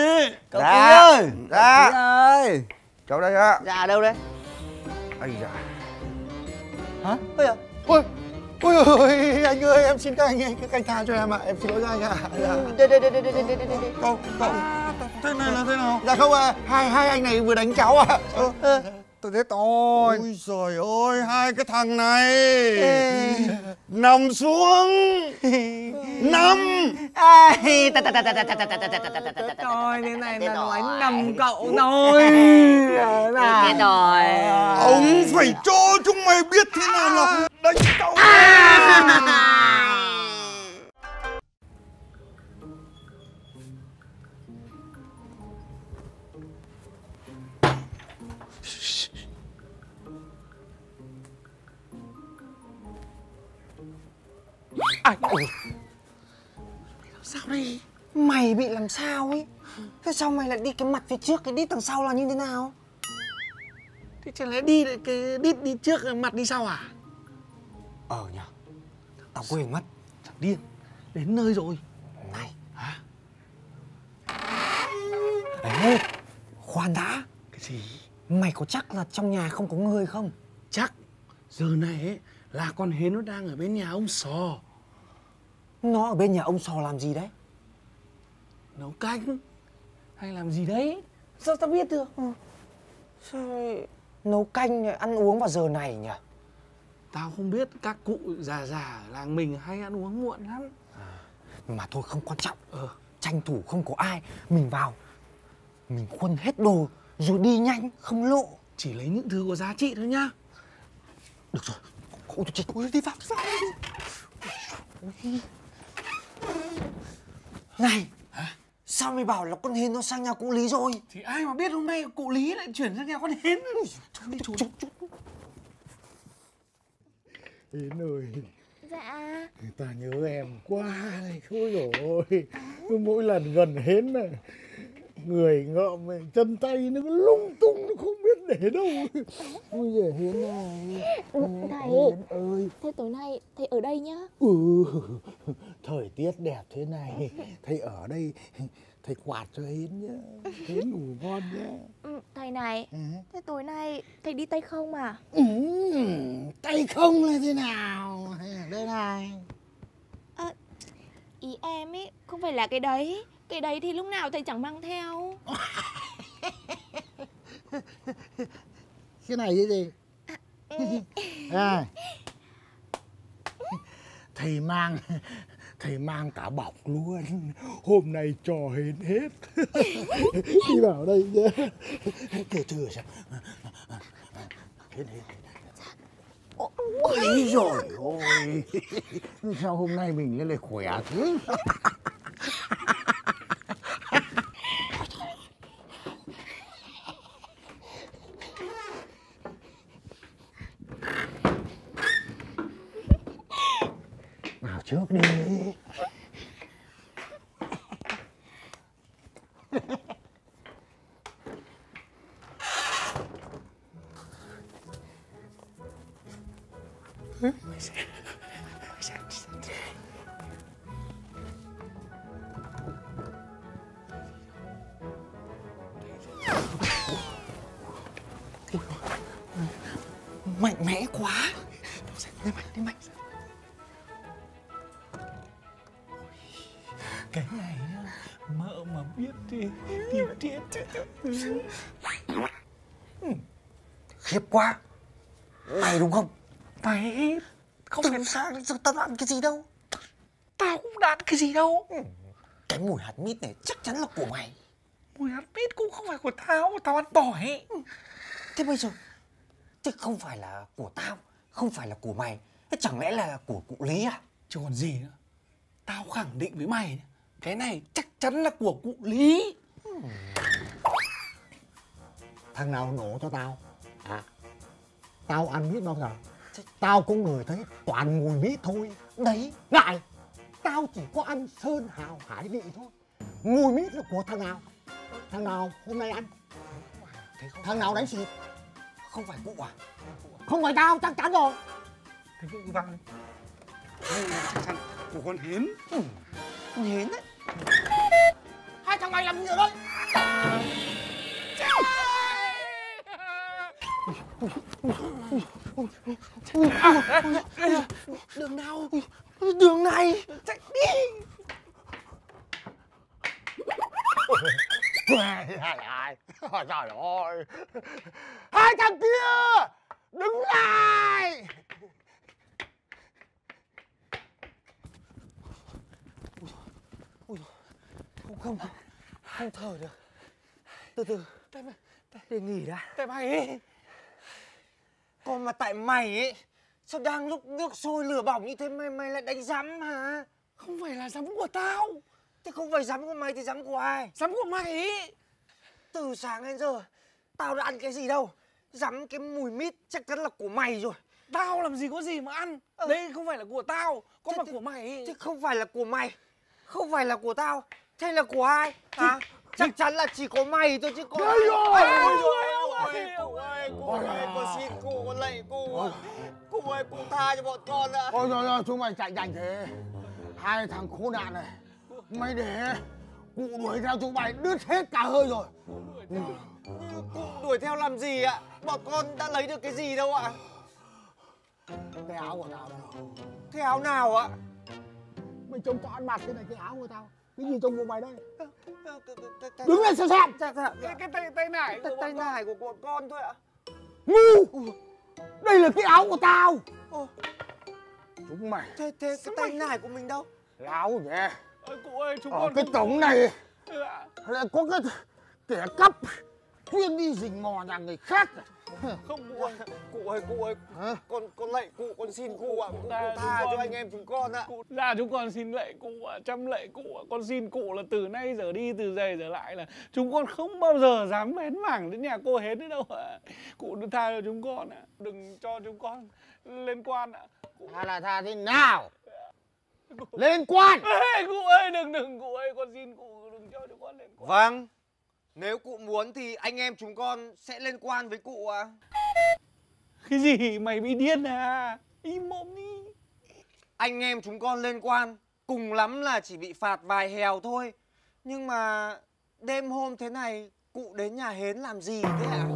Cậu Dạ. quý ơi. Dạ. Ơi. Cháu đây ạ. Dạ đâu đấy Ây da. Hả? Ôi à ôi ôi ôi anh ơi em xin các anh anh các anh tha cho em ạ. Em xin lỗi các anh ạ. Dạ. Đây đây đây đây đây đây đây Cậu Cậu. Thế này là thế nào? Dạ không ạ. Hai hai anh này vừa đánh cháu ạ. Ờ, tôi thấy tôi ôi trời ơi hai cái thằng này Ê. nằm xuống năm tôi thế này là đánh nằm cậu rồi là rồi ông phải cho chúng mày biết thế nào là đánh cậu mày bị làm sao ấy? Thế sao mày lại đi cái mặt phía trước cái đít đằng sau là như thế nào? Thế chẳng lẽ đi lại cái đít đi trước mặt đi sau à? Ờ nhỉ tao quên mất. Thằng điên đến nơi rồi. Này. Hả? Ê khoan đã. Cái gì? Mày có chắc là trong nhà không có người không? Chắc. Giờ này ấy là con hến nó đang ở bên nhà ông sò nó ở bên nhà ông sò làm gì đấy nấu canh hay làm gì đấy sao tao biết được sao lại nấu canh ăn uống vào giờ này nhỉ tao không biết các cụ già già ở làng mình hay ăn uống muộn lắm mà thôi không quan trọng ờ tranh thủ không có ai mình vào mình khuân hết đồ rồi đi nhanh không lộ chỉ lấy những thứ có giá trị thôi nhá được rồi ôi chết ôi đi vào đi vào. Này sao mày bảo là con hến nó sang nhà cụ lý rồi? Thì ai mà biết hôm nay cụ lý lại chuyển sang nhà con hến Trốn đi trốn Hến ơi. Dạ. Người ta nhớ em quá này thôi rồi mỗi lần gần hến này người ngợm này, chân tay nó cứ lung tung nó không biết để đâu. Ôi giời hiến này Thầy, hiến ơi. Thế tối nay thầy ở đây nhá. Ừ thời tiết đẹp thế này. Thầy ở đây thầy quạt cho hiến nhá. Hiến ngủ ngon nhá. Ừ, Thầy này, thế tối nay thầy đi tay không à? ừ, tay không là thế nào? Đây này. Ý em ấy, không phải là cái đấy. Cái đấy thì lúc nào thầy chẳng mang theo. Cái này cái gì? À, thầy mang thầy mang cả bọc luôn. Hôm nay trò hến hết. Đi vào đây nhé. Từ từ xem hến hết. Ôi rồi ôi. Sao hôm nay mình lại lại khỏe thế? Vào trước đi biết thì thì chết Khiếp quá. Mày đúng không? mày Không sáng đến giờ tao ăn cái gì đâu? Tao cũng đã ăn cái gì đâu. Cái mùi hạt mít này chắc chắn là của mày. Mùi hạt mít cũng không phải của tao tao ăn tỏi. Thế bây giờ Thế không phải là của tao Không phải là của mày Thế chẳng lẽ là của cụ Lý à? Chứ còn gì nữa. Tao khẳng định với mày cái này chắc chắn là của cụ lý. Thằng nào nổ cho tao? À tao ăn mít bao giờ? Tao cũng ngửi thấy toàn mùi mít thôi. Đấy này tao chỉ có ăn sơn hào hải vị thôi. Mùi mít là của thằng nào? Thằng nào hôm nay ăn? Thằng nào đánh xịt Không phải cụ à? Không phải tao chắc chắn rồi. Thế cũng tao đây là chắc chắn của con hến. Hến đấy hai thằng mày làm gì ở đây Đường nào? Đường này. Chạy đi. Trời ơi. Hai thằng kia Đứng lại Không không. Thở được. Từ từ. Để nghỉ đã. Tại mày Còn mà tại mày ấy Sao đang lúc nước sôi lửa bỏng như thế mày mày lại đánh rắm hả? Không phải là giấm của tao. Thế không phải rắm của mày thì rắm của ai? Giấm của mày Từ sáng đến giờ Tao đã ăn cái gì đâu? Rắm cái mùi mít chắc chắn là của mày rồi. Tao làm gì có gì mà ăn. Đây không phải là của tao Có Thế- mà thế- của mày Thế không phải là của mày. Không phải là của tao Thế là của ai? Hả? Chắc chắn là chỉ có mày thôi chứ có Ôi, Ôi, ôi, ôi, ôi, cụ ơi, cụ Ôi, ơi, ôi, con ôi. xin cụ, con lạy cụ Cụ ơi, cụ tha cho bọn con ạ Ôi rồi rồi chúng mày chạy nhanh thế. Hai thằng khốn nạn này. Mày để Cụ đuổi theo chúng mày đứt hết cả hơi rồi. Cụ đuổi theo? Làm gì ạ? Bọn con đã lấy được cái gì đâu ạ? Cái áo của tao đâu Cái áo nào ạ? Mày trông tao ăn mặc thế này cái áo của tao Cái gì trong của mày đây? Đứng lên xem xem. Cái, cái tay, tay nải tay, nải của bọn con thôi ạ. Ngu! Đây là cái áo của tao. Chúng mày. Thế, thế cái tay nải của mình đâu? Cái áo nhỉ Ôi cụ ơi chúng Ở con cái cổng này Dạ, lại có cái kẻ cắp chuyên đi rình mò nhà người khác Không cụ ơi Cụ ơi, cụ ơi. Hả? Con con lạy cụ, con xin cụ ạ. Cụ, cụ Ta- tha cho con- anh em chúng con ạ. Cụ Dạ chúng con xin lệ cụ ạ Trăm lệ cụ ạ. Con xin cụ là từ nay giờ đi từ giày giờ lại là Chúng con không bao giờ dám bén mảng đến nhà cô hết nữa đâu ạ. Cụ đừng tha cho chúng con ạ. Đừng cho chúng con lên quan ạ. Cụ- hay là tha thế nào? Lên quan! Ê, cụ ơi đừng đừng. Cụ ơi con xin cụ đừng cho chúng con lên quan. Vâng Nếu cụ muốn thì anh em chúng con sẽ lên quan với cụ ạ. Cái gì? Mày bị điên à? Im mồm đi. Anh em chúng con lên quan Cùng lắm là chỉ bị phạt vài hèo thôi. Nhưng mà đêm hôm thế này Cụ đến nhà hến làm gì thế ạ?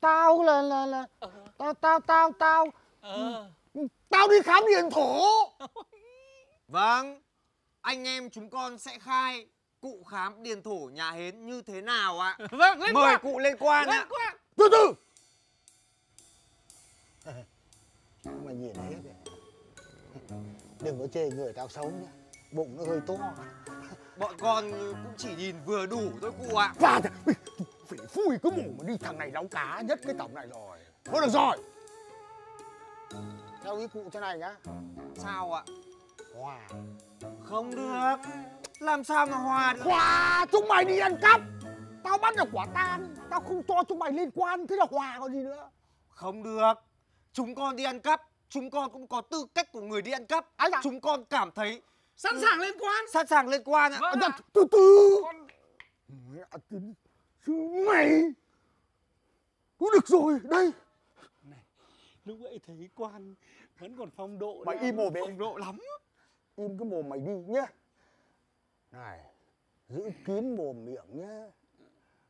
Tao là là là tao tao tao tao. Tao đi khám điền thổ. Vâng Anh em chúng con sẽ khai Cụ khám điền thổ nhà hến như thế nào ạ Vâng lên Mời quan cụ lên quan Lên ạ quan Từ từ. Mày nhìn hết đấy. Đừng có chê người tao xấu nhá. Bụng nó hơi to. Bọn con cũng chỉ nhìn vừa đủ thôi cụ ạ Và phỉ phui cái mồm mà đi thằng này nấu cá nhất cái tổng này rồi. Thôi được rồi. Theo ý cụ thế này nhá. Sao ạ Hòa. Không được Làm sao mà hòa được Hòa chúng mày đi ăn cắp. Tao bắt được quả tang. Tao không cho chúng mày liên quan. Thế là hòa còn gì nữa. Không được Chúng con đi ăn cắp Chúng con cũng có tư cách của người đi ăn cắp Ái da. Chúng con cảm thấy Sẵn sàng lên quan sẵn sàng lên quan ạ Vâng À, ạ từ từ. Con Mẹ tính sư mày. Cũng được rồi. Đây. lúc ấy thấy quan Vẫn còn phong độ Mày im mồm đi. Phong độ lắm im cái mồm mày đi nhá này giữ kín mồm miệng nhá.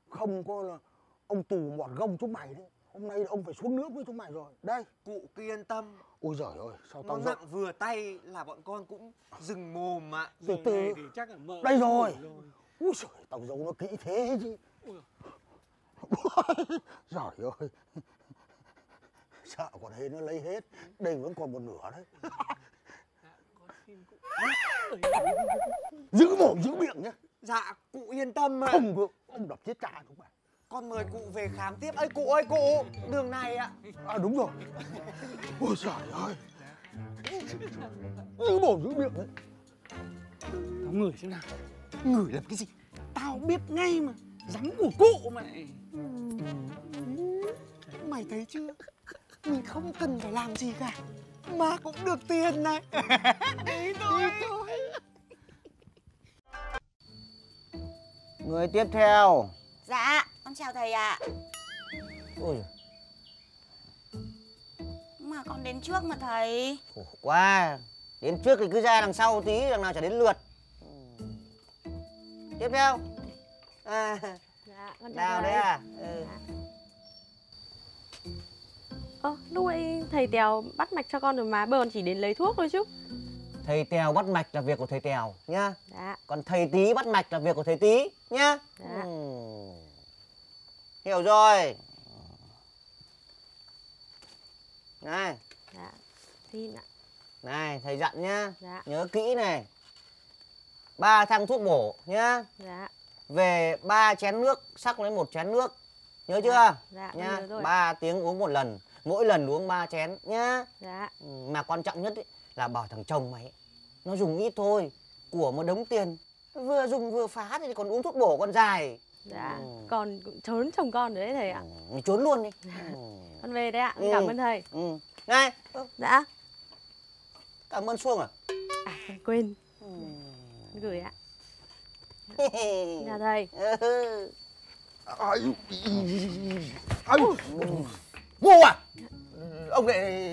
Không có là ông tù mọt gông chúng mày đấy. Hôm nay ông phải xuống nước với chúng mày rồi. Đây. Cụ cứ yên tâm. Ôi giời ơi sao Nó tao nặng giận vừa tay là bọn con cũng dừng mồm ạ. Từ Giờ từ. thì chắc là mở đây rồi. ui giời tao giấu nó kỹ thế chứ. Giời ơi. Sợ còn hên nó lấy hết. Đây vẫn còn một nửa đấy giữ mồm giữ miệng nhá. Dạ cụ yên tâm ạ. Không được ông đập chết cha chúng mày Con mời cụ về khám tiếp. Ấy cụ ơi cụ Đường này ạ. À đúng rồi. Ôi trời ơi. Giữ mồm giữ miệng đấy Tao ngửi xem nào. Ngửi làm cái gì? Tao biết ngay mà. Rắm của cụ mày Mày thấy chưa? Mình không cần phải làm gì cả Mà cũng được tiền này. Đấy thôi. Người tiếp theo. Dạ con chào thầy ạ. Ôi. Mà con đến trước mà thầy. Khổ quá. Đến trước thì cứ ra đằng sau tí Đằng nào chả đến lượt. Tiếp theo. À, Dạ, con chào thầy. đấy à? Ừ. Ơ, lúc ấy thầy Tèo bắt mạch cho con rồi mà, con chỉ đến lấy thuốc thôi chứ. Thầy Tèo bắt mạch là việc của thầy Tèo nhá. Dạ, Còn thầy Tí bắt mạch là việc của thầy Tí nhá. Dạ. Ừ. Hiểu rồi. Này. Dạ, xin ạ. Này thầy dặn nhá. Dạ, Nhớ kỹ này. Ba thang thuốc bổ nhá. Dạ, Về ba chén nước Sắc lấy một chén nước. Nhớ chưa? Dạ, nhá. nhớ rồi. ba tiếng uống một lần Mỗi lần uống ba chén nhá dạ, Ừ, Mà quan trọng nhất ý, là bảo thằng chồng mày ấy, Nó dùng ít thôi Của một đống tiền Vừa dùng vừa phá thì còn uống thuốc bổ còn dài dạ. Ừ. Còn cũng trốn chồng con rồi đấy thầy ạ. ừ, trốn luôn đi ừ. Con về đây ạ, Ừ. cảm ơn thầy. ừ. Này ơ, Dạ, cảm ơn Xuông à à, quên. Con gửi ạ. Chào thầy. Ừ. Ai Ai Ngu à? Ông lại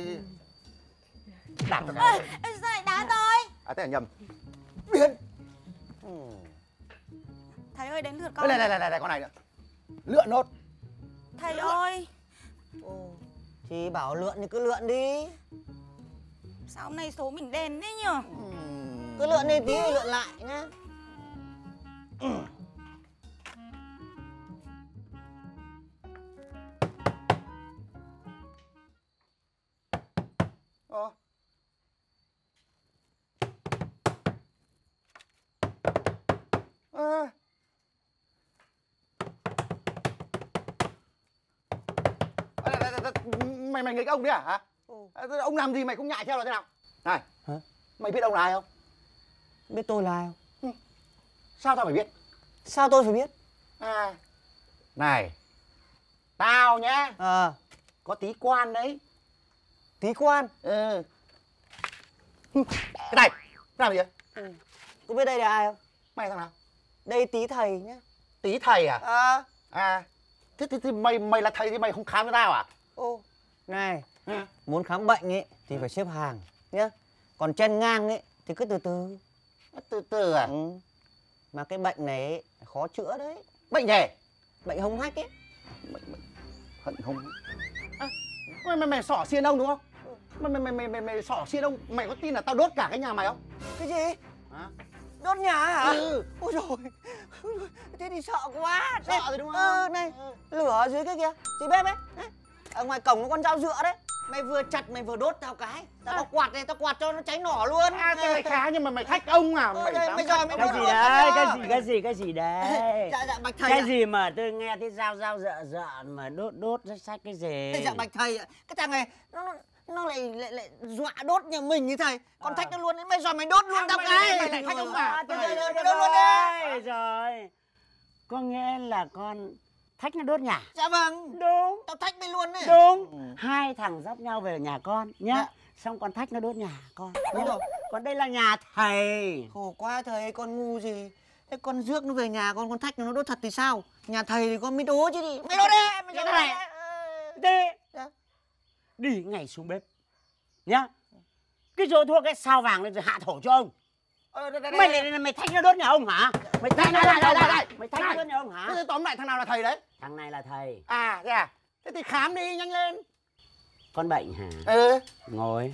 Đạp thằng này. Sao lại đá tôi. À thế là nhầm. Biết Ừ. Thầy ơi đến lượt con. Này này này này con này nữa. Lựa nốt. Thầy ơi. Ô, Thì bảo lượn thì cứ lượn đi. Sao hôm nay số mình đen thế nhở? Cứ lượn đi tí rồi lượn lại nhá. Ờ À. À, Mày mày nghịch ông đấy à hả? À, thế Ông làm gì mày cũng nhại theo là thế nào? Này, Hả? mày biết ông là ai không? Biết tôi là ai không? Sao tao phải biết? Sao tôi phải biết À. Này, tao nhá, Ờ có tí quan đấy. Tí quan Ừ. Cái này, cái làm gì vậy? Có biết đây là ai không? Mày thằng nào? Đây tí thầy nhá. Tí thầy à? À. À. Thế thì, thì mày mày là thầy thì mày không khám cho tao à? Ô. Này. Muốn khám bệnh ấy thì phải xếp hàng. Nhá. Còn chen ngang ấy thì cứ từ từ. Từ từ à? Ừ. mà cái bệnh này ấy, khó chữa đấy. Bệnh gì? Bệnh hông hách ấy hận không à, mày mày mày xỏ xiên ông đúng không? Mày mày mày mày mày, mày xỏ xiên ông. Mày có tin là tao đốt cả cái nhà mày không? Cái gì? Hả? Đốt nhà hả? Ừ. ôi rồi thế thì sợ quá. Sợ rồi đúng không? ừ, này lửa ở dưới cái kia. Chị bếp ấy. Đấy, ở ngoài cổng có con dao dựa đấy mày vừa chặt mày vừa đốt tao cái. Tao có quạt này tao quạt cho nó cháy nỏ luôn. À thế mày khá nhưng mà mày thách ông à Ờ, mày giờ mày ông. đốt à? luôn đấy tao cái gì cái gì cái gì đấy? Dạ dạ bạch thầy cái ạ. gì mà tôi nghe thấy dao dao dợ dợ mà đốt đốt sách sách cái gì? Dạ bạch thầy ạ. cái thằng này nó nó- lại lại lại dọa đốt nhà mình như thầy. Còn thách nó luôn đấy. Bây giờ mày đốt luôn tao mày- cái. mày lại thách ông à? Thôi, thôi, đốt luôn đi rồi có nghĩa là con thách nó đốt nhà. Dạ vâng. Đúng. Tao thách mày luôn đấy. Đúng. Hai thằng dắt nhau về nhà con nhá. Dạ. xong con thách nó đốt nhà con Đúng rồi. còn đây là nhà thầy. Khổ quá thầy con ngu gì. Thế con rước nó về nhà con con thách nó đốt thật thì sao? Nhà thầy thì con mới đố chứ đi mày đốt đi mày đốt này. đi đi. Dạ. đi ngay xuống bếp nhá. Cái rồi thua cái sao vàng lên rồi hạ thổ cho ông mày đây. lại mày thách nó đốt nhà ông hả? Mày thách nó Này, đốt này, nhà này, ông này, hả? này. mày thách nó Này. đốt nhà ông hả? Thế tóm lại thằng nào là thầy đấy? Thằng này là thầy. À thế à? Thế thì khám đi nhanh lên. Con bệnh hả? Ừ. Ngồi.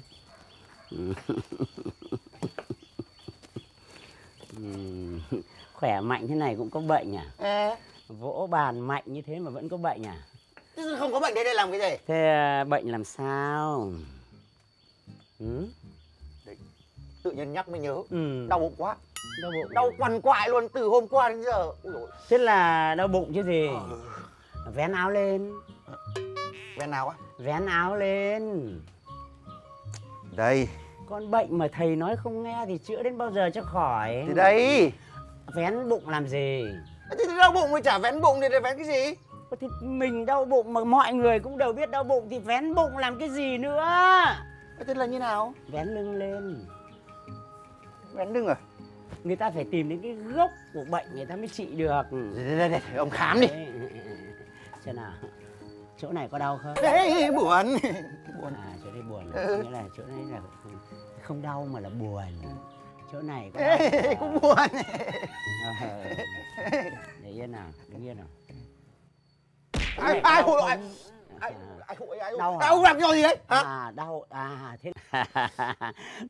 Khỏe mạnh thế này cũng có bệnh à? Ê, vỗ bàn mạnh như thế mà vẫn có bệnh à? Thì không có bệnh đây đây làm cái gì? Thế à, bệnh làm sao? Ừ? Tự nhiên nhắc mới nhớ. Ừ. đau bụng quá. Đau bụng. Đau quằn quại luôn từ hôm qua đến giờ. Thế là đau bụng chứ gì? Vén áo lên. Ven nào á? Vén áo lên. Đây. Con bệnh mà thầy nói không nghe thì chữa đến bao giờ cho khỏi? Thì đây. Vén bụng làm gì? Thì đau bụng mới chả vén bụng thì vén cái gì? Thì mình đau bụng mà mọi người cũng đều biết đau bụng thì vén bụng làm cái gì nữa? Thế là như nào? Vén lưng lên vén lưng à người ta phải tìm đến cái gốc của bệnh người ta mới trị được. Đây đây đây, ông khám đi. Xem nào chỗ này có đau không? Đấy buồn. Buồn. À chỗ đây buồn. À? Ừ. nghĩa là chỗ này là không đau mà là buồn. Chỗ này có đau Ê, cũng buồn. Ờ. để yên nào đứng yên nào. Ai ai hụi ai ai ai hụi ai hụi Đau à, ông làm cho gì đấy hả? À đau à thế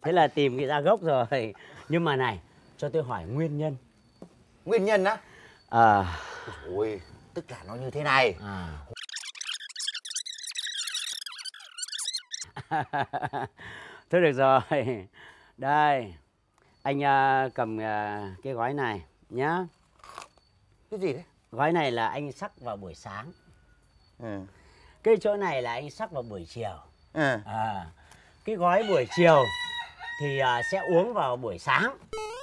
thế là tìm cái ra gốc rồi. Nhưng mà này cho tôi hỏi nguyên nhân. Nguyên nhân á? À, ôi tức là nó như thế này. À. thôi được rồi. Đây anh à, cầm à, cái gói này nhá. Cái gì đấy gói này là anh sắc vào buổi sáng. Ừ cái chỗ này là anh sắc vào buổi chiều. Ừ à, cái gói buổi chiều thì à, sẽ uống vào buổi sáng.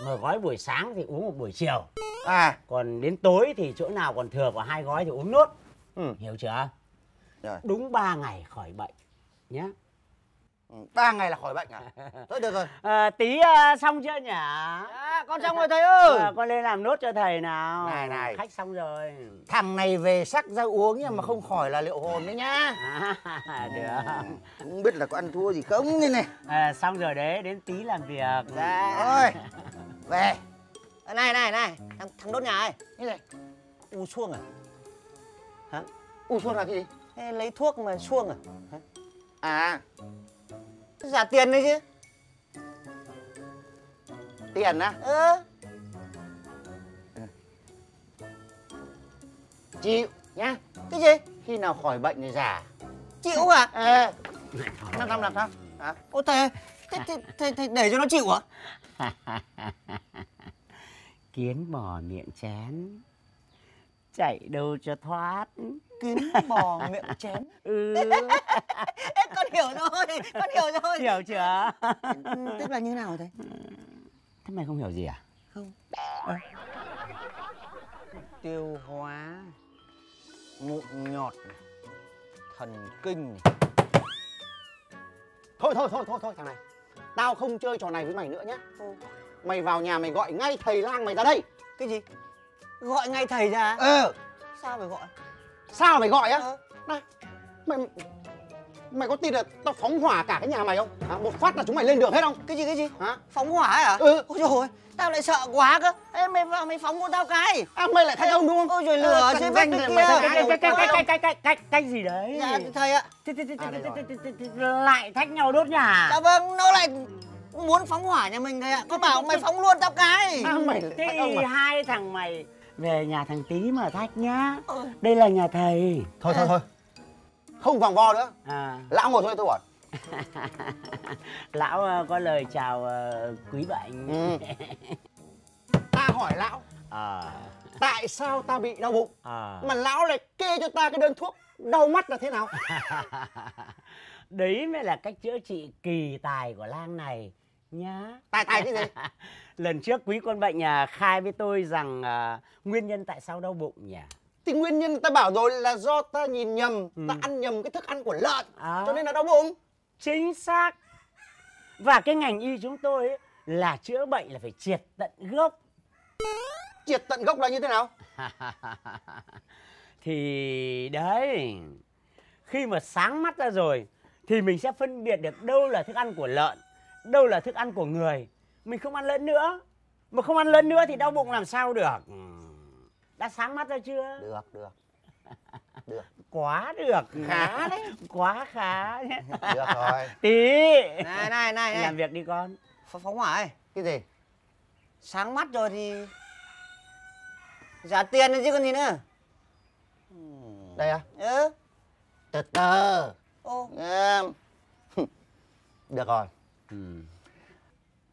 Mà gói buổi sáng thì uống vào buổi chiều. À. Còn đến tối thì chỗ nào còn thừa của hai gói thì uống nốt. Ừ. Hiểu chưa? Rồi. Đúng 3 ngày khỏi bệnh nhé ba ngày là khỏi bệnh à? Thôi được rồi. À, tí à, xong chưa nhỉ? À, con xong rồi thầy ơi. À, con lên làm nốt cho thầy nào. Này, này. khách xong rồi. Thằng này về sắc ra uống nhưng mà không khỏi là liệu hồn đấy nhá. À, được. không biết là có ăn thua gì không đây này. À, xong rồi đấy đến tí làm việc. Dạ. Thôi về. À, này này này. Thằng, thằng đốt nhà ấy. Như này. U xuông à? Hả? U xuân là cái gì? Lấy thuốc mà xuông à? À giả tiền đấy chứ. Tiền á? Ơ chịu nhá. Cái gì? Khi nào khỏi bệnh thì giả. Chịu à? À, làm sao làm sao hả ô thầy thế, thế, thế, thế để cho nó chịu à kiến bò miệng chén. Chạy đâu cho thoát kín bò miệng chén. Ừ. Ê, con hiểu rồi con hiểu rồi. Hiểu chưa? Ừ, tức là như nào thầy thế mày không hiểu gì à? Không. Ơ. tiêu hóa mụn nhọt này, thần kinh. Này. thôi thôi thôi thôi thôi thằng này. Tao không chơi trò này với mày nữa nhá. Mày vào nhà mày gọi ngay thầy lang mày ra đây. Cái gì? Gọi ngay thầy ra? Ờ. Sao phải gọi sao mày gọi á? Ờ. này mày mày có tin là tao phóng hỏa cả cái nhà mày không? À, một phát là chúng mày lên đường hết không? Cái gì cái gì? Hả? Phóng hỏa ấy hả? Ừ. ôi trời tao lại sợ quá cơ. Ê, mày vào mày phóng của tao cái. À mày lại thấy ông đúng không? ôi rồi Ờ, lửa danh bếp này kia. mày thấy cái cái cái cái cái cái cái cái gì đấy? Dạ thầy ạ. À, lại thách nhau đốt nhà. Dạ vâng nó lại muốn phóng hỏa nhà mình thầy ạ. Có bảo mày phóng luôn tao cái. À, mày thế à? hai thằng mày về nhà thằng tí mà thách nhá. Ừ. đây là nhà thầy. Thôi thôi thôi. Không vòng vo nữa. À. Lão ngồi thôi tôi bảo. Lão ờ, có lời chào ờ, quý bệnh. Ừ. ta hỏi lão à tại sao ta bị đau bụng à mà lão lại kê cho ta cái đơn thuốc đau mắt là thế nào? Đấy mới là cách chữa trị kỳ tài của lang này nhá. Tài tài cái gì lần trước quý con bệnh à, khai với tôi rằng à, nguyên nhân tại sao đau bụng nhỉ? Thì nguyên nhân ta bảo rồi là do ta nhìn nhầm ta ăn nhầm cái thức ăn của lợn À. cho nên là đau bụng. Chính xác. Và cái ngành y chúng tôi ấy, là chữa bệnh là phải triệt tận gốc. Triệt tận gốc là như thế nào? Thì đấy khi mà sáng mắt ra rồi thì mình sẽ phân biệt được đâu là thức ăn của lợn đâu là thức ăn của người mình không ăn lợn nữa. Mà không ăn lợn nữa thì đau bụng làm sao được? Ừ. đã sáng mắt ra chưa? Được được. Được. Quá được. Khá đấy. Quá khá nhé được rồi. Tí. Này này này làm việc đi con. Ph- phóng hỏa ấy. Cái gì? Sáng mắt rồi thì trả tiền rồi chứ còn gì nữa. Đây à? Ừ. Từ từ ô. Em. được rồi. Ừ.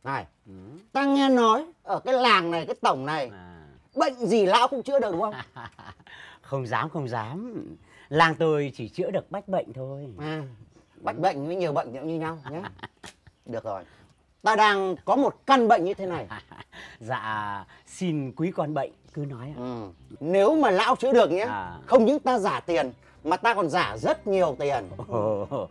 này Ừ. ta nghe nói ở cái làng này cái tổng này À. bệnh gì lão cũng chữa được đúng không? Không dám không dám. Làng tôi chỉ chữa được bách bệnh thôi. À, bệnh bệnh với nhiều bệnh như nhau nhé. Được rồi. Ta đang có một căn bệnh như thế này. Dạ xin quý con bệnh cứ nói ạ. Ừ. nếu mà lão chữa được nhé À. không những ta giả tiền mà ta còn giả rất nhiều tiền. Ồ,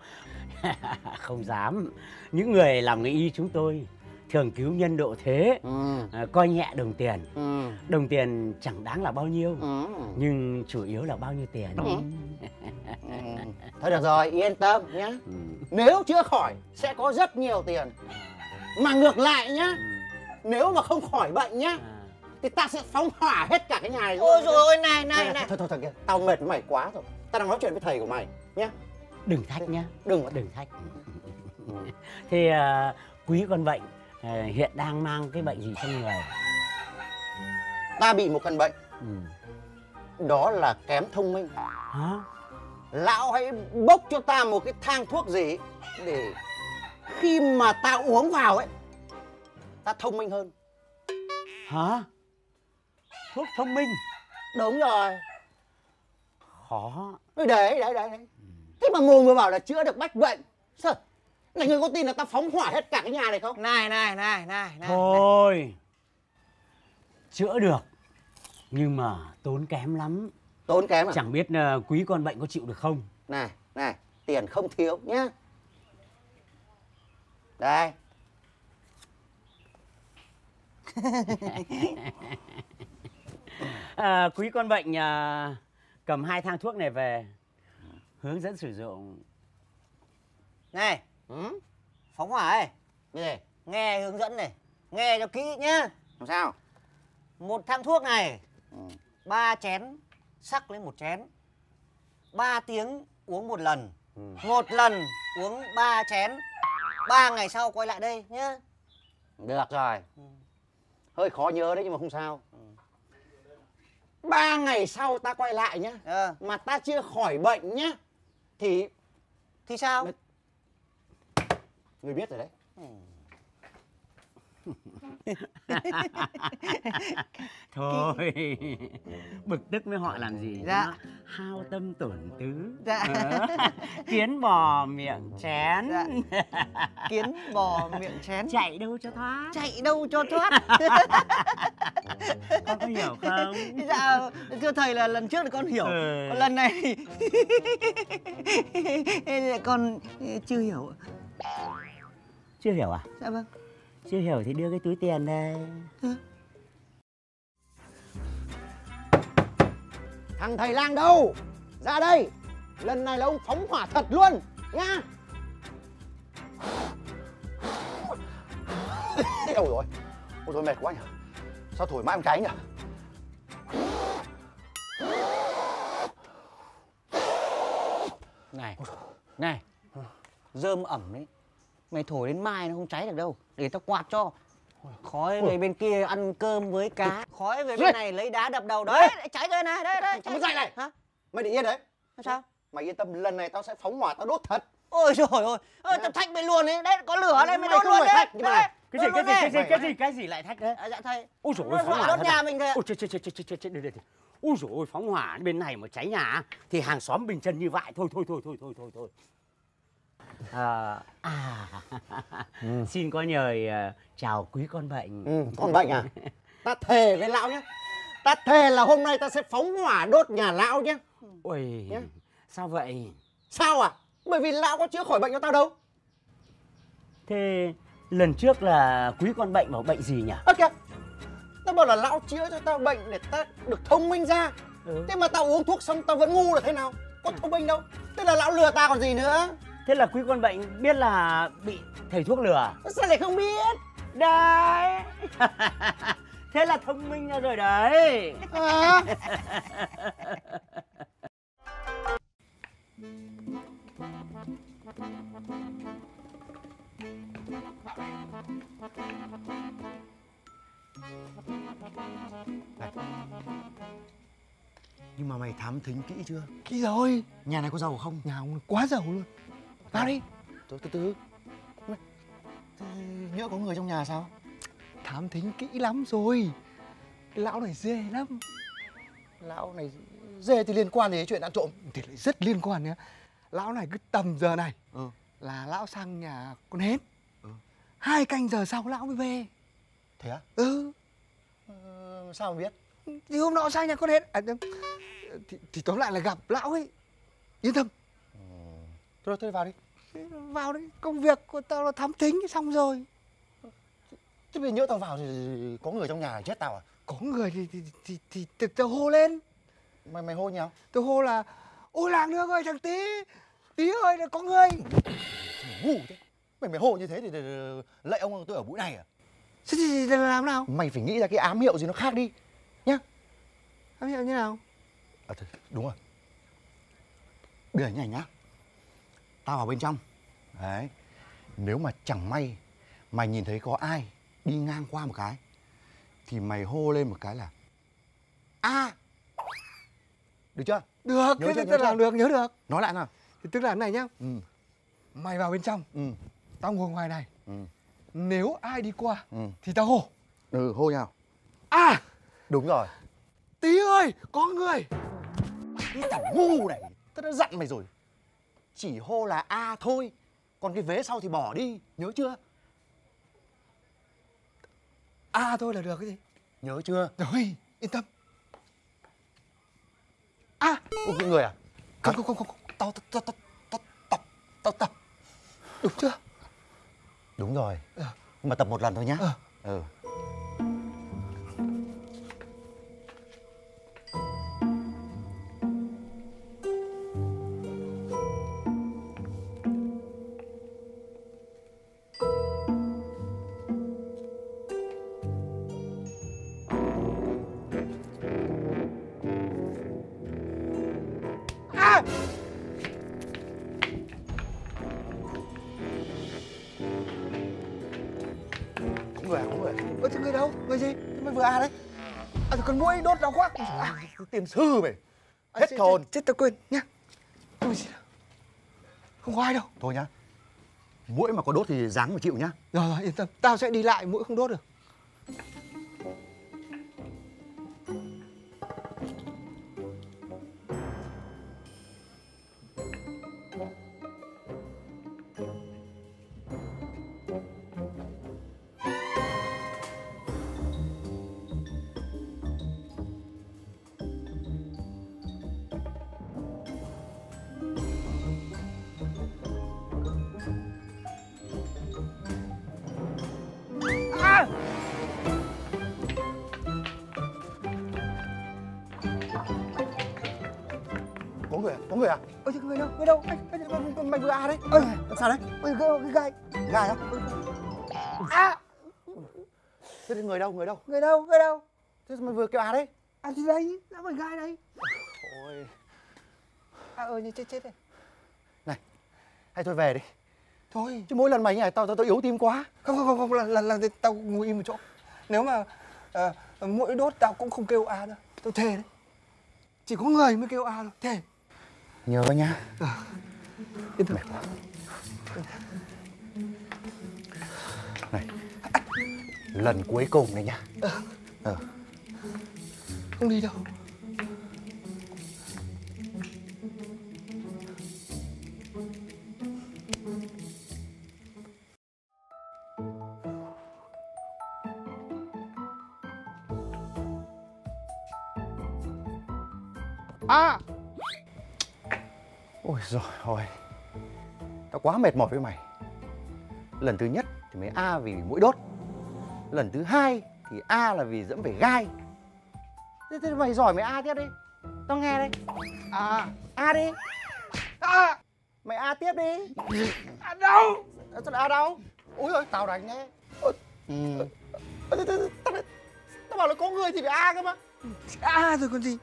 không dám. Những người làm nghề y chúng tôi thường cứu nhân độ thế ừ. à, coi nhẹ đồng tiền. Ừ. đồng tiền chẳng đáng là bao nhiêu Ừ. nhưng chủ yếu là bao nhiêu tiền. Ừ. thôi được rồi yên tâm nhé Ừ. nếu chữa khỏi sẽ có rất nhiều tiền. Mà ngược lại nhá nếu mà không khỏi bệnh nhá À. thì ta sẽ phóng hỏa hết cả cái nhà này ôi rồi ôi này này, này thôi thôi thôi kìa tao mệt với mày quá rồi. Tao đang nói chuyện với thầy của mày nhá. Đừng thách nhá. Đừng có đừng thách. Thì à, quý con bệnh hiện đang mang cái bệnh gì trong người? Ta bị một căn bệnh. Ừ. đó là kém thông minh. Hả? Lão hãy bốc cho ta một cái thang thuốc gì để khi mà ta uống vào ấy ta thông minh hơn. Hả? Thuốc thông minh? Đúng rồi. Khó. Đấy đấy đấy đấy thế mà mồm vừa bảo là chữa được bách bệnh. Sao này ngươi có tin là ta phóng hỏa hết cả cái nhà này không? Này này này này này. Thôi. Chữa được. Nhưng mà tốn kém lắm. Tốn kém à? Chẳng biết à, quý con bệnh có chịu được không? Này này tiền không thiếu nhá. Đây. À, quý con bệnh à, cầm hai thang thuốc này về. Hướng dẫn sử dụng. Này ừ? phóng hỏa ấy. Cái gì nghe hướng dẫn này. Nghe cho kỹ nhá. Làm sao? Một thang thuốc này Ừ. ba chén sắc lên một chén. Ba tiếng uống một lần. Ừ. một lần uống ba chén. Ba ngày sau quay lại đây nhá. Được rồi. Ừ. hơi khó nhớ đấy nhưng mà không sao. Ba ngày sau ta quay lại nhá. Ờ. Mà ta chưa khỏi bệnh nhá thì thì sao người biết rồi đấy. Thôi. Bực tức với họ làm gì? Dạ. Nó hao tâm tổn tứ. Dạ. Ờ, kiến bò miệng chén. Dạ. kiến bò miệng chén. Chạy đâu cho thoát? Chạy đâu cho thoát? Con có hiểu không? Dạ thưa thầy là lần trước thì con hiểu. Ừ. còn lần này thì con chưa hiểu chưa hiểu à? Dạ vâng. Chưa hiểu thì đưa cái túi tiền đây Thằng thầy lang đâu? Ra đây. Lần này là ông phóng hỏa thật luôn Nha. Ôi rồi Ôi rồi mệt quá nhỉ. Sao thổi mãi không cháy nhỉ? Này Này Rơm ẩm đấy Mày thổi đến mai nó không cháy được đâu Để tao quạt cho. Khói về bên kia ăn cơm với cá. Khói về bên này lấy đá đập đầu. Đấy cháy rồi này Đây đây Mày dậy này. Hả? Mày để yên đấy. Sao? Mày yên tâm lần này tao sẽ phóng hỏa tao đốt thật. Ôi trời ơi Ơ tao thách mày luôn ấy. Đấy có lửa đây mày đốt luôn đấy. Đấy, cái gì cái gì cái gì cái gì cái gì lại thách thế? À, dạ thầy. Ôi ôi Nó phóng hỏa đốt nhà à? mình ạ. ôi chết chết chết chết chết chết đây, đây, ôi dồi ôi phóng hỏa bên này mà cháy nhà thì hàng xóm bình chân như vậy. Thôi thôi thôi thôi thôi thôi thôi à, à xin có nhờ ờ, chào quý con bệnh. Ừ, con bệnh à? Ta thề với lão nhé Ta thề là hôm nay ta sẽ phóng hỏa đốt nhà lão nhé ôi Nhá. sao vậy? Sao à? Bởi vì lão có chữa khỏi bệnh cho tao đâu. Thế lần trước là quý con bệnh bảo bệnh gì nhỉ? Ơ kìa Tao bảo là lão chữa cho tao bệnh để ta được thông minh ra. Ừ. Thế mà tao uống thuốc xong tao vẫn ngu là thế nào? Có thông minh đâu. Thế là lão lừa tao còn gì nữa thế là quý con bệnh biết là bị thầy thuốc lừa Sao lại không biết? Đấy. Thế là thông minh ra rồi đấy. À. Nhưng mà mày thám thính kỹ chưa? Kỹ rồi. Nhà này có giàu không? Nhà ông quá giàu luôn Vào đi. Từ từ từ. Thế Nhỡ có người trong nhà sao? Thám thính kỹ lắm rồi. Cái lão này dê lắm. Lão này dê thì liên quan gì đến chuyện ăn trộm? Thì lại rất liên quan nhá Lão này cứ tầm giờ này Ừ. Là lão sang nhà con hến. Hai canh giờ sau lão mới về. Thế á? Ừ. Ờ, Sao mà biết? Thì hôm nọ sang nhà con hến. À, thì, thì tóm lại là gặp lão ấy. Yên tâm Thôi thôi vào đi. Vào đấy Công việc của tao là thám thính xong rồi. Thế bây nhỡ tao vào thì có người trong nhà chết tao à? Có người thì thì thì, thì, thì tao hô lên. Mày mày hô nhau Tôi hô là Ôi làng nước ơi thằng Tí Tí ơi là có người. Ngu thế. Mày mày hô như thế thì, lạy ông tôi ở mũi này à? Thế thì, làm nào? Mày phải nghĩ ra cái ám hiệu gì nó khác đi Nhá. Ám hiệu như nào? À, thôi, đúng rồi. Như này nhá Tao vào bên trong. Đấy Nếu mà chẳng may Mày nhìn thấy có ai đi ngang qua một cái Thì mày hô lên một cái là A! Được chưa? Được Nhớ thế chưa, làm chưa? được nhớ được. Nói lại nào. Thì tức là thế này nhá. Ừ. Mày vào bên trong. Ừ. Tao ngồi ngoài này. Ừ. Nếu ai đi qua Ừ. Thì tao hô. Ừ hô nhau. À Đúng rồi. Tí ơi có người. Cái thằng ngu này Tao đã dặn mày rồi Chỉ hô là A thôi. Còn cái vế sau thì bỏ đi Nhớ chưa? À thôi là được cái gì? Nhớ chưa? Rồi yên tâm. À Ủa, người à? Không không không không Tao tao tao tao tập Tao tập Đúng chưa? Đúng rồi. Ờ. Nhưng mà tập một lần thôi nhá. Ờ. Ừ Tiền sư mày. À, Hết chết- hồn. chết, tao quên nhá. Ôi gì đâu. Không có ai đâu. Thôi nhá. Mũi mà có đốt thì dáng mà chịu nhá. Rồi rồi yên tâm. Tao sẽ đi lại mũi không đốt được có người à? Ơ thế người đâu? Người đâu? Anh anh mày, mày vừa à đấy? Ơ làm sao đấy? ơi cái cái gai. Gai á? À! Thế thì người đâu? Người đâu? Người đâu? Người đâu? Thế mày vừa kêu à đấy? À thì đây nó phải gai đây ôi. À ờ như chết chết này này hay thôi về đi. Thôi. Chứ mỗi lần mày như này tao tao, tao yếu tim quá. Không không không không lần lần lần thì tao ngồi im một chỗ. Nếu mà ờ, mũi đốt tao cũng không kêu a đâu tao thề đấy. Chỉ có người mới kêu a thôi. Thề nhớ nhá yên tâm này. Lần cuối cùng này nhá ờ. Không đi đâu. À ôi rồi ôi tao quá mệt mỏi với mày. Lần thứ nhất thì mày a vì mũi đốt. Lần thứ hai thì a là vì dẫm phải gai. Thế, thế mày giỏi mày a tiếp đi. Tao nghe đây. À a đi. A mày a tiếp đi. À đâu? Sao lại a đâu. Ôi ơi tao đánh nhé ừ. Tao, tao bảo là có người thì phải a cơ mà. A rồi còn gì.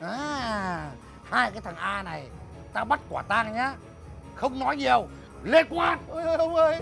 À, hai cái thằng A này tao bắt quả tang nhá. Không nói nhiều, lên quan. ôi ơi ông ơi